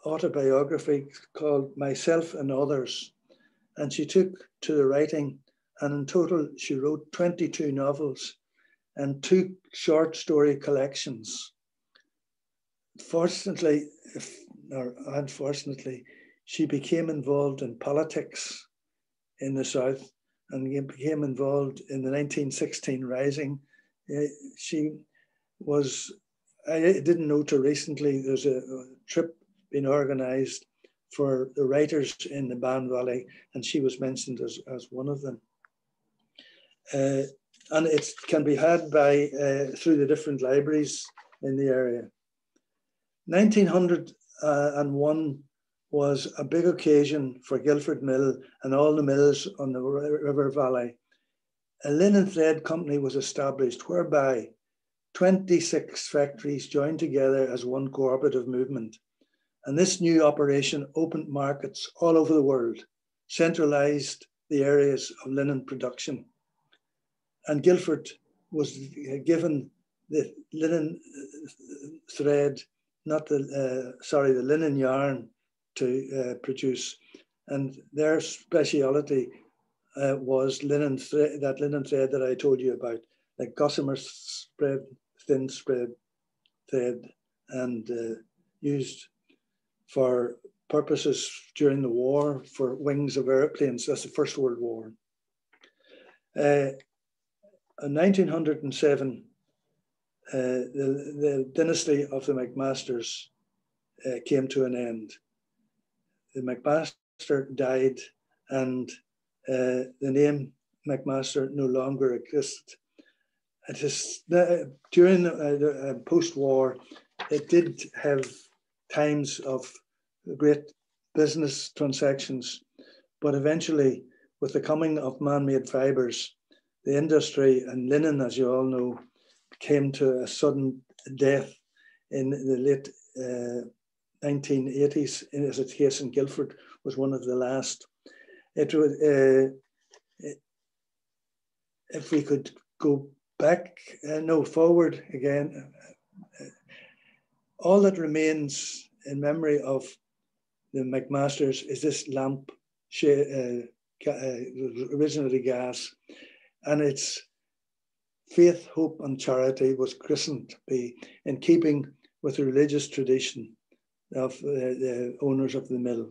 Speaker 2: autobiography called Myself and Others. And she took to the writing, and in total, she wrote 22 novels and two short story collections. Fortunately, if, or unfortunately, she became involved in politics in the South and became involved in the 1916 Rising. Uh, she was, I didn't know till recently, there's a, trip being organized for the writers in the Bann Valley, and she was mentioned as, as one of them. Uh, and it can be had by uh, through the different libraries in the area. 1901 was a big occasion for Gilford Mill and all the mills on the River Valley. A linen thread company was established whereby 26 factories joined together as one cooperative movement. And this new operation opened markets all over the world, centralized the areas of linen production. And Gilford was given the linen thread, not the, uh, sorry, the linen yarn to uh, produce. And their speciality uh, was linen thread, that linen thread that I told you about, like gossamer spread, thin spread thread, and uh, used for purposes during the war for wings of airplanes. That's the First World War. Uh, in 1907, uh, the, the dynasty of the McMasters uh, came to an end McMaster died and uh, the name McMaster no longer exists. It is uh, during uh, the uh, post-war, it did have times of great business transactions, but eventually, with the coming of man-made fibers, the industry and linen, as you all know, came to a sudden death in the late uh, 1980s, as a case in Gilford, was one of the last. It uh, if we could go back, uh, no, forward again, uh, all that remains in memory of the McMasters is this lamp, uh, uh, originally gas, and its faith, hope, and charity was christened to be in keeping with the religious tradition of uh, the owners of the mill.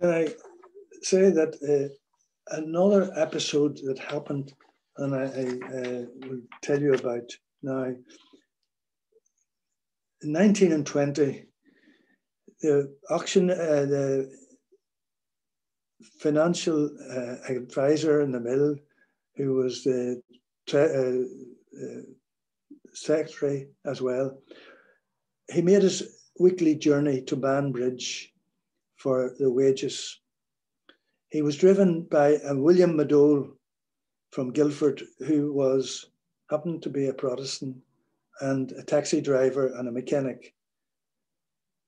Speaker 2: Can I say that uh, another episode that happened, and I, I uh, will tell you about now. In 19 and 20, the auction, uh, the financial uh, advisor in the mill, who was the uh, secretary as well, he made his weekly journey to Banbridge for the wages. He was driven by a William Madole from Gilford, who was happened to be a Protestant and a taxi driver and a mechanic.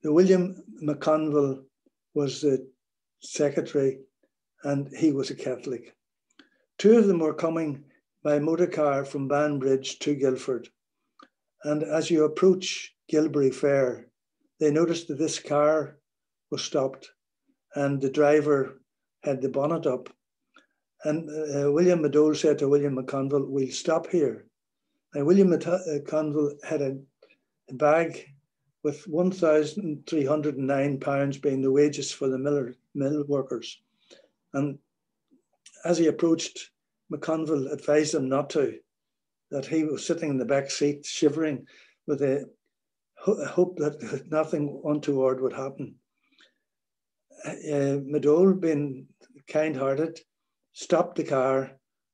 Speaker 2: The William McConville was the secretary and he was a Catholic. Two of them were coming by motor car from Banbridge to Gilford. And as you approach Gilbury Fair, they noticed that this car was stopped and the driver had the bonnet up. And uh, William Madole said to William McConville, We'll stop here. And William McConville uh, had a, a bag with £1,309 being the wages for the miller, mill workers. And as he approached, McConville advised him not to, that he was sitting in the back seat shivering with a hope that nothing untoward would happen. Uh, Madole, being kind hearted, stopped the car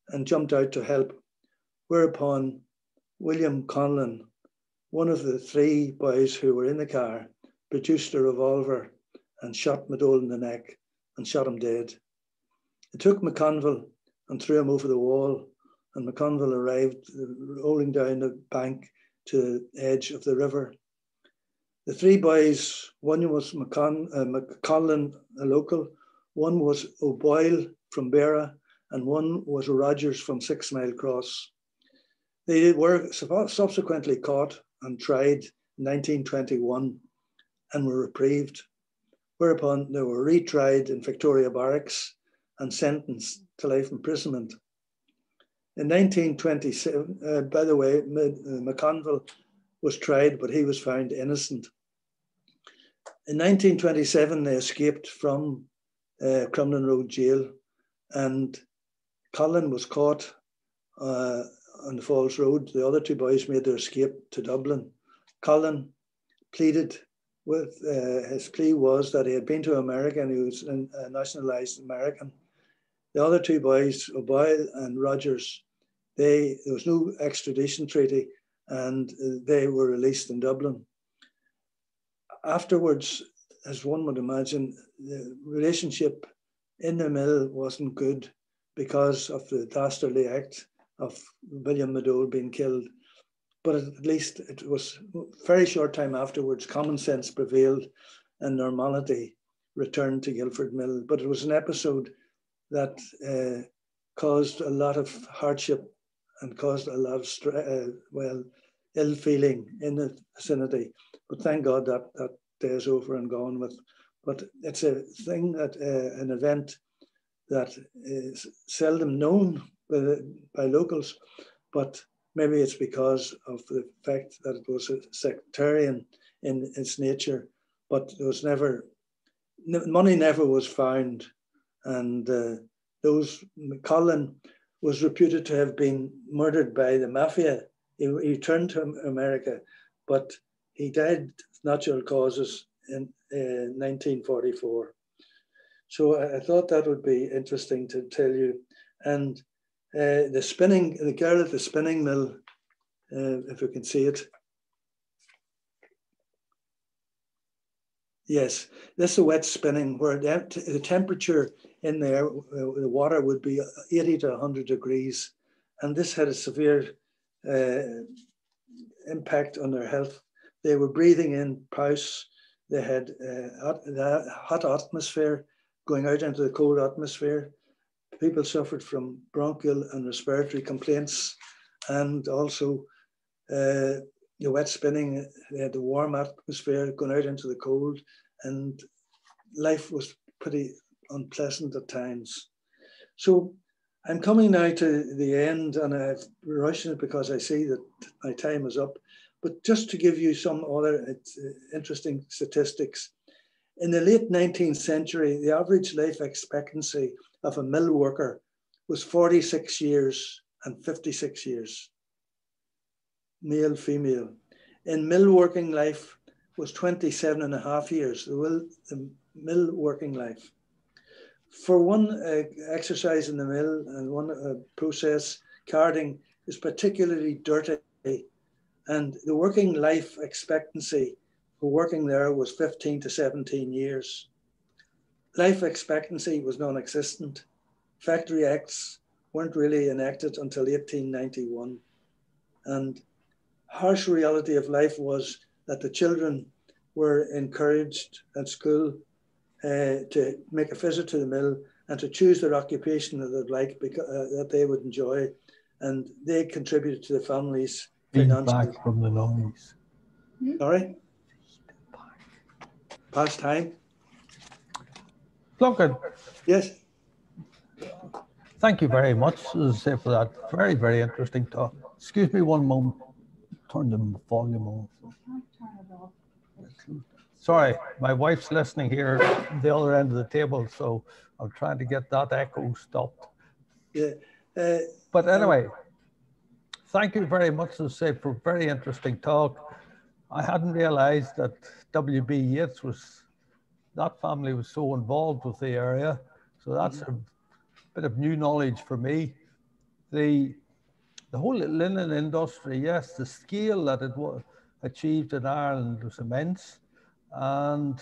Speaker 2: and jumped out to help. Whereupon William Conlon, one of the three boys who were in the car, produced a revolver and shot Madole in the neck and shot him dead. It took McConville and threw him over the wall, and McConville arrived rolling down the bank to the edge of the river. The three boys, one was McCon, uh, a local, one was O'Boyle from Beragh, and one was Rogers from Six Mile Cross. They were subsequently caught and tried in 1921 and were reprieved, whereupon they were retried in Victoria Barracks and sentenced to life imprisonment. In 1927, uh, by the way, uh, McConville was tried, but he was found innocent. In 1927, they escaped from uh, Crumlin Road Jail, and Colin was caught uh, on the Falls Road. The other two boys made their escape to Dublin. Colin pleaded with uh, his plea was that he had been to America and he was a nationalized American. The other two boys, O'Boyle and Rogers, they there was no extradition treaty, and they were released in Dublin. Afterwards, as one would imagine, the relationship in the mill wasn't good because of the dastardly act of William Madole being killed. But at least it was very short time afterwards, common sense prevailed and normality returned to Gilford Mill. But it was an episode that uh, caused a lot of hardship and caused a lot of uh, well, ill feeling in the vicinity. But thank God that that day is over and gone with. But it's a thing that uh, an event that is seldom known by, by locals, but maybe it's because of the fact that it was sectarian in its nature, but there was never, money never was found. And uh, those, Colin was reputed to have been murdered by the mafia. He, returned to America, but he died natural causes in uh, 1944. So I, I, thought that would be interesting to tell you. And uh, the spinning, the girl at the spinning mill, uh, if you can see it. Yes, this is a wet spinning where the, the temperature in there, uh, the water would be 80 to 100 degrees. And this had a severe uh, impact on their health. They were breathing in pouce. They had uh, hot atmosphere going out into the cold atmosphere. People suffered from bronchial and respiratory complaints and also uh, the wet spinning, they had the warm atmosphere going out into the cold and life was pretty unpleasant at times. So I'm coming now to the end and I'm rushing it because I see that my time is up. But just to give you some other uh, interesting statistics, in the late 19th century, the average life expectancy of a mill worker was 46 years and 56 years, male, female. In mill working life was 27 and a half years, the, mill working life. For one uh, exercise in the mill and one uh, process, carding is particularly dirty and the working life expectancy for working there was 15 to 17 years. Life expectancy was non existent. Factory Acts weren't really enacted until 1891. And harsh reality of life was that the children were encouraged at school uh, to make a visit to the mill and to choose their occupation that they'd like because, uh, that they would enjoy, and they contributed to the families
Speaker 1: financially. Back from the noise.
Speaker 2: Sorry past time.
Speaker 1: Duncan.
Speaker 2: Yes.
Speaker 1: Thank you very much as I say, for that very, very interesting talk. Excuse me one moment. Turn the volume on. Sorry, my wife's listening here the other end of the table, so I'm trying to get that echo stopped.
Speaker 2: Yeah. Uh,
Speaker 1: but anyway, thank you very much, as say, for a very interesting talk. I hadn't realized that W.B. Yeats was, that family was so involved with the area. So that's a bit of new knowledge for me. The, the whole linen industry, yes, the scale that it was achieved in Ireland was immense. And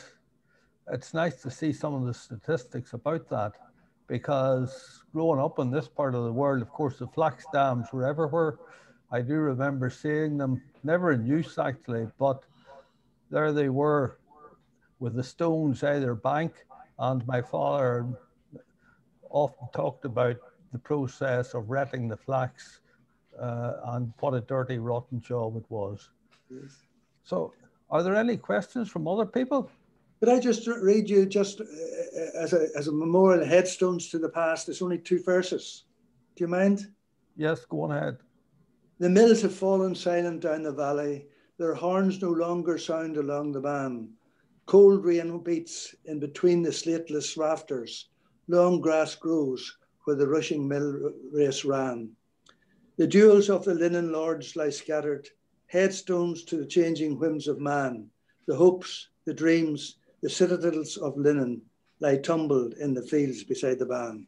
Speaker 1: it's nice to see some of the statistics about that because growing up in this part of the world, of course, the flax dams were everywhere. I do remember seeing them, never in use actually, but there they were with the stones either bank. And my father often talked about the process of retting the flax uh, and what a dirty, rotten job it was. Yes. So, are there any questions from other people?
Speaker 2: Could I just read you just uh, uh, as a, as a memorial headstones to the past? It's only two verses. Do you mind?
Speaker 1: Yes, go on ahead.
Speaker 2: The mills have fallen silent down the valley. Their horns no longer sound along the Bann. Cold rain beats in between the slateless rafters. Long grass grows where the rushing mill race ran. The jewels of the linen lords lie scattered, headstones to the changing whims of man. The hopes, the dreams, the citadels of linen lie tumbled in the fields beside the Bann.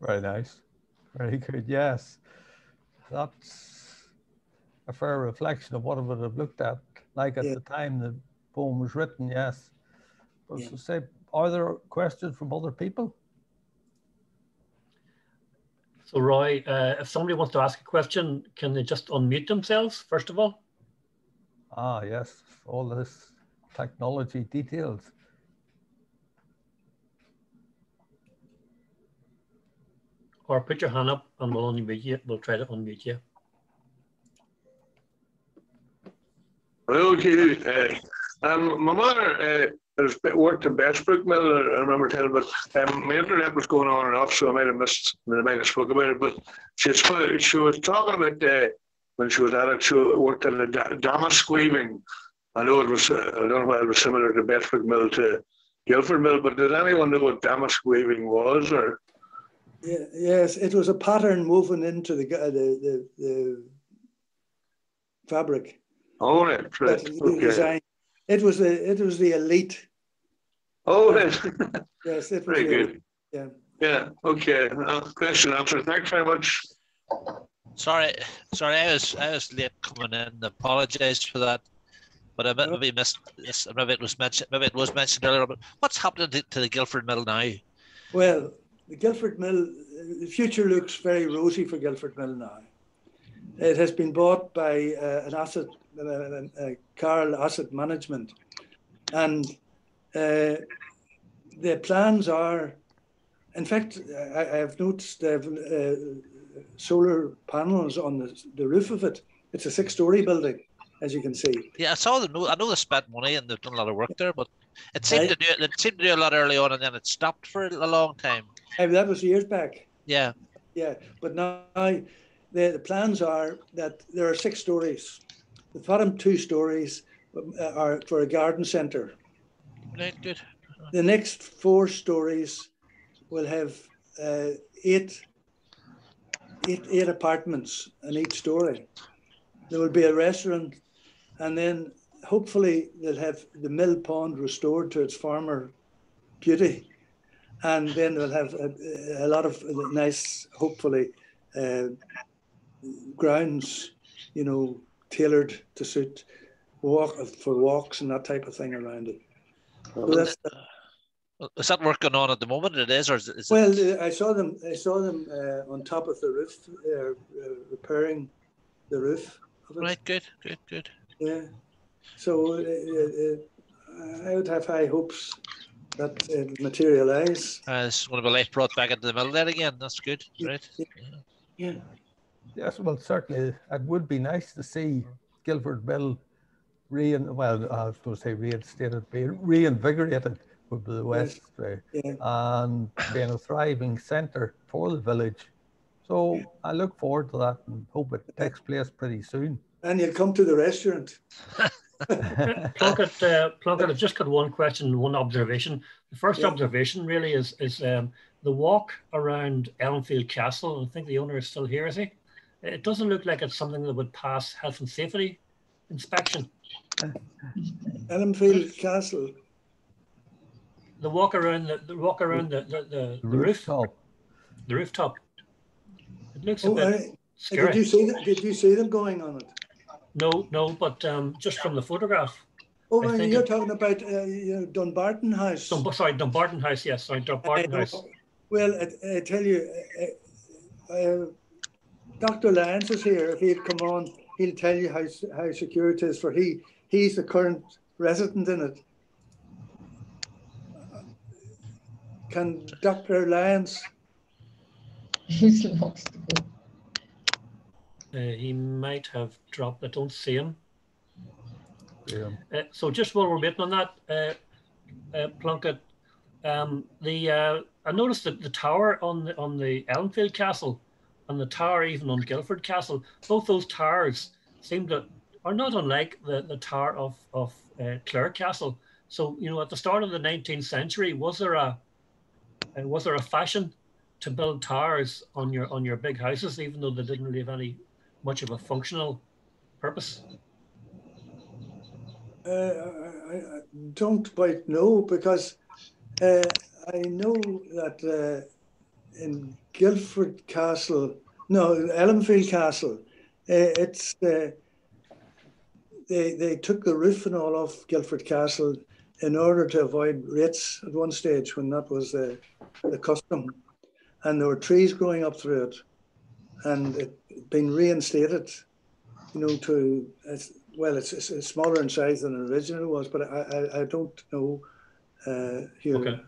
Speaker 1: Very nice. Very good. Yes. That's a fair reflection of what it would have looked at like at yeah. the time the poem was written. Yes. But yeah. say, are there questions from other people?
Speaker 3: So Roy, uh, if somebody wants to ask a question, can they just unmute themselves first of all?
Speaker 1: Ah, yes, all this technology details.
Speaker 3: Or put your hand up and we'll unmute you. We'll try to unmute you.
Speaker 4: Okay. Uh, um, my mother uh, there's worked in Bessbrook Mill, I remember telling, but um, my internet was going on and off, so I might have missed, I might have spoke about it. But she, she was talking about uh, when she was at it, she worked at a damask weaving. I know it was, uh, I don't know whether it was similar to Bessbrook Mill to Gilford Mill, but did anyone know what damask weaving was? or?
Speaker 2: Yeah, yes, it was a pattern moving into the, uh, the, the, the fabric.
Speaker 4: Oh, right, right. Okay. Design
Speaker 2: it was the it was the elite.
Speaker 4: Oh, yes.
Speaker 2: yes, it
Speaker 4: was very good.
Speaker 2: Elite. Yeah.
Speaker 4: Yeah. Okay. Uh, question answered. Thanks very much.
Speaker 5: Sorry, sorry, I was I was late coming in. Apologise for that, but I maybe missed this. Maybe it was mentioned. Maybe it was mentioned earlier. But what's happening to, to the Gilford Mill now?
Speaker 2: Well, the Gilford Mill, the future looks very rosy for Gilford Mill now. It has been bought by uh, an asset Carl Asset Management. And uh, the plans are, in fact, I, I have noticed they have uh, solar panels on the, the roof of it. It's a six-story building, as you can see.
Speaker 5: Yeah, I saw them. I know they spent money and they've done a lot of work there, but it seemed to do it seemed to do a lot early on, and then it stopped for a long time.
Speaker 2: that was years back.
Speaker 5: Yeah.
Speaker 2: Yeah, but now the, the plans are that there are six stories the bottom two stories uh, are for a garden centre.
Speaker 5: Right, good.
Speaker 2: The next four stories will have uh, eight, eight, eight apartments in each story. There will be a restaurant, and then hopefully they'll have the mill pond restored to its former beauty, and then they'll have a, a lot of nice, hopefully, uh, grounds, you know, tailored to suit walk for walks and that type of thing around it. So
Speaker 5: that's is that work going on at the moment? It is, or is, is
Speaker 2: well,
Speaker 5: it...
Speaker 2: I saw them. I saw them uh, on top of the roof, uh, uh, repairing the roof.
Speaker 5: Right. Good. Good. Good.
Speaker 2: Yeah. So uh, uh, I would have high hopes that it materialise.
Speaker 5: Uh, it's going to be brought back into the middle there again. That's good. Right.
Speaker 2: Yeah. yeah.
Speaker 1: Yes, well, certainly it would be nice to see Gilford Mill re well, I was going to say reinstated, reinvigorated with the West yes. yeah. and being a thriving centre for the village. So I look forward to that and hope it takes place pretty soon.
Speaker 2: And you'll come to the restaurant.
Speaker 3: Plunkett, uh, Plunkett, I've just got one question, one observation. The first yeah. observation really is is um, the walk around Elmfield Castle. I think the owner is still here, is he? It doesn't look like it's something that would pass health and safety inspection.
Speaker 2: Elmfield Castle.
Speaker 3: The walk around the, the walk around the, the, the, the rooftop. The rooftop. It looks oh, a bit I, scary.
Speaker 2: Did you see that? Did you see them going on it?
Speaker 3: No, no, but um, just from the photograph.
Speaker 2: Oh, you're it, talking about uh, Dunbarton House.
Speaker 3: Dun, sorry, Dunbarton House. Yes, sorry, Dunbarton House.
Speaker 2: Well, I, I, tell you, uh, uh, Dr. Lance is here. If he'd come on, he'll tell you how how secure it is. For he he's the current resident in it. Can Dr. Lance?
Speaker 6: He's lost.
Speaker 3: Uh, he might have dropped. I don't see him. Yeah. Uh, so just while we're waiting on that, uh, uh, Plunkett, um, the uh, I noticed that the tower on the on the Elmfield Castle and the tower even on Gilford Castle, both those towers seem to are not unlike the, the tower of of uh, Clare Castle. So you know, at the start of the 19th century, was there a uh, was there a fashion to build towers on your on your big houses, even though they didn't really have any much of a functional purpose?
Speaker 2: Uh, I, I, don't quite know because uh, I know that uh, in Gilford Castle, no, Elmfield Castle, uh, it's uh, they they took the roof and all off Gilford Castle in order to avoid rates at one stage when that was the the custom, and there were trees growing up through it, and it been reinstated, you know, to well, it's, it's, smaller in size than the original was, but I I, I don't know uh, here. Okay.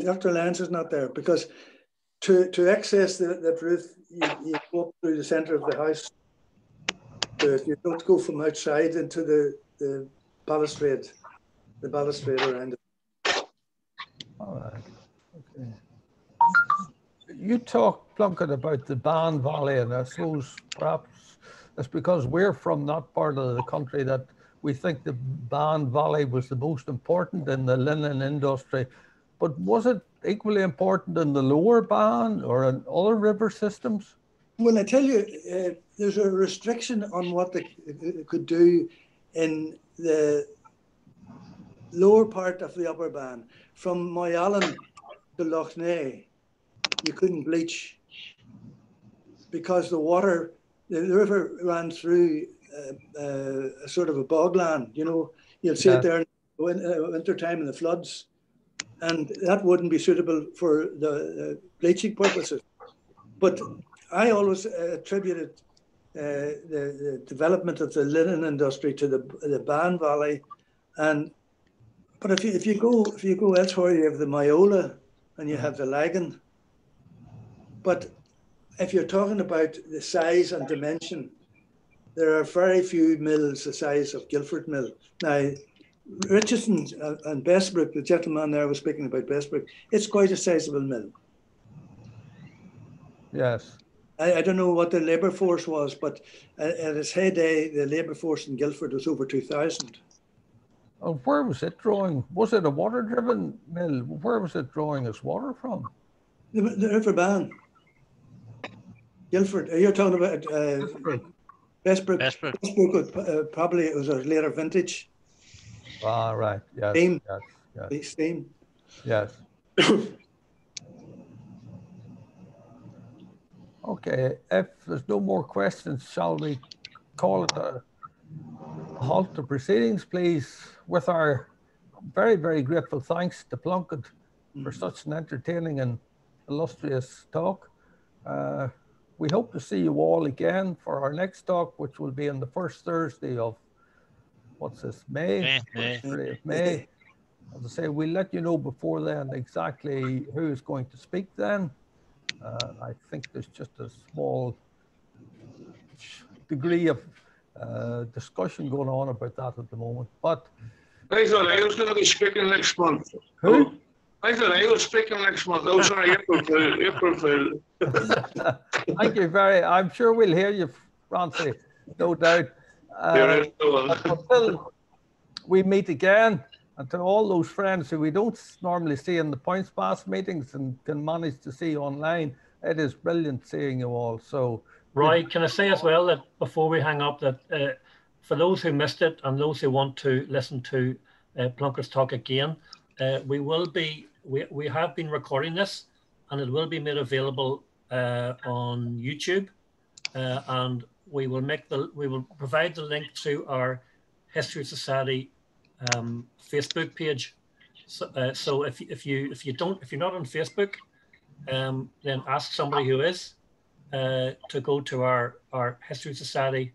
Speaker 2: Dr. Lance is not there because to, to access the, the roof, you, you go through the centre of the house. you don't go from outside into the, the balustrade, the balustrade around it.
Speaker 1: All right. Okay. You talked, Plunkett, about the Bann Valley, and I suppose perhaps it's because we're from that part of the country that we think the Bann Valley was the most important in the linen industry. But was it equally important in the lower Bann or in other river systems?
Speaker 2: Well, I tell you, uh, there's a restriction on what they could do in the lower part of the upper Bann. From Moyallen to Lough Neagh, you couldn't bleach because the water the, the river ran through uh, uh, a sort of a bogland. You know, you'll see yeah. it there in uh, winter time in the floods, and that wouldn't be suitable for the bleaching purposes. But I always attributed uh, the, the, development of the linen industry to the the Bann Valley, and but if you if you go if you go elsewhere, you have the Myola and you have the Lagan. But if you're talking about the size and dimension, there are very few mills the size of Gilford Mill. Now, Richardson and Bessbrook, the gentleman there was speaking about Bessbrook, it's quite a sizable mill.
Speaker 1: Yes.
Speaker 2: I, I don't know what the labour force was, but at, at its heyday, the labour force in Gilford was over 2,000.
Speaker 1: Oh, where was it drawing? Was it a water driven mill? Where was it drawing its water from?
Speaker 2: The, the River Bann. Gilford, Are you're talking about uh, Bessbrook. Bessbrook. Bessbrook uh, probably it was a later vintage.
Speaker 1: Ah, right. Yes.
Speaker 2: Steam.
Speaker 1: Yes.
Speaker 2: Yes. Steam.
Speaker 1: Yes. okay. If there's no more questions, shall we call it a halt to proceedings, please, with our very, very grateful thanks to Plunkett for mm-hmm. such an entertaining and illustrious talk. Uh, we hope to see you all again for our next talk, which will be on the first Thursday of what's this, May? May. May. May. As I say, we'll let you know before then exactly who is going to speak then. Uh, I think there's just a small degree of uh, discussion going on about that at the moment. But
Speaker 4: I thought I was going to be speaking next month.
Speaker 1: Who?
Speaker 4: I thought I was speaking next month. Oh, sorry, April Fool. April Fool.
Speaker 1: Thank you very. I'm sure we'll hear you, Francie, no doubt. Uh, until we meet again, and to all those friends who we don't normally see in the Poyntzpass meetings and can manage to see online, it is brilliant seeing you all. So,
Speaker 3: Roy, can I say as well that before we hang up, that uh, for those who missed it and those who want to listen to uh, Plunkett's talk again, uh, we will be we, we have been recording this and it will be made available uh, on YouTube uh, and we will make the we will provide the link to our History Society um, Facebook page. So, uh, so if if you if you don't if you're not on Facebook, um, then ask somebody who is uh, to go to our our History Society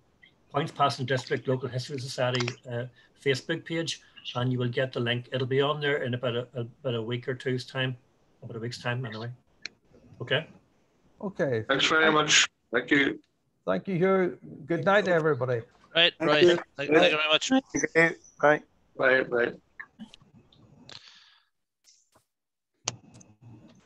Speaker 3: Poyntzpass and District Local History Society uh, Facebook page, and you will get the link. It'll be on there in about a, about a week or two's time, about a week's time anyway. Okay.
Speaker 1: Okay.
Speaker 4: Thanks very much. Thank you.
Speaker 1: Thank you, Hugh. Good night, everybody.
Speaker 5: Right,
Speaker 2: Thank
Speaker 5: right.
Speaker 2: you.
Speaker 5: Thank, thank you very much.
Speaker 7: Okay, bye.
Speaker 4: Bye. Bye.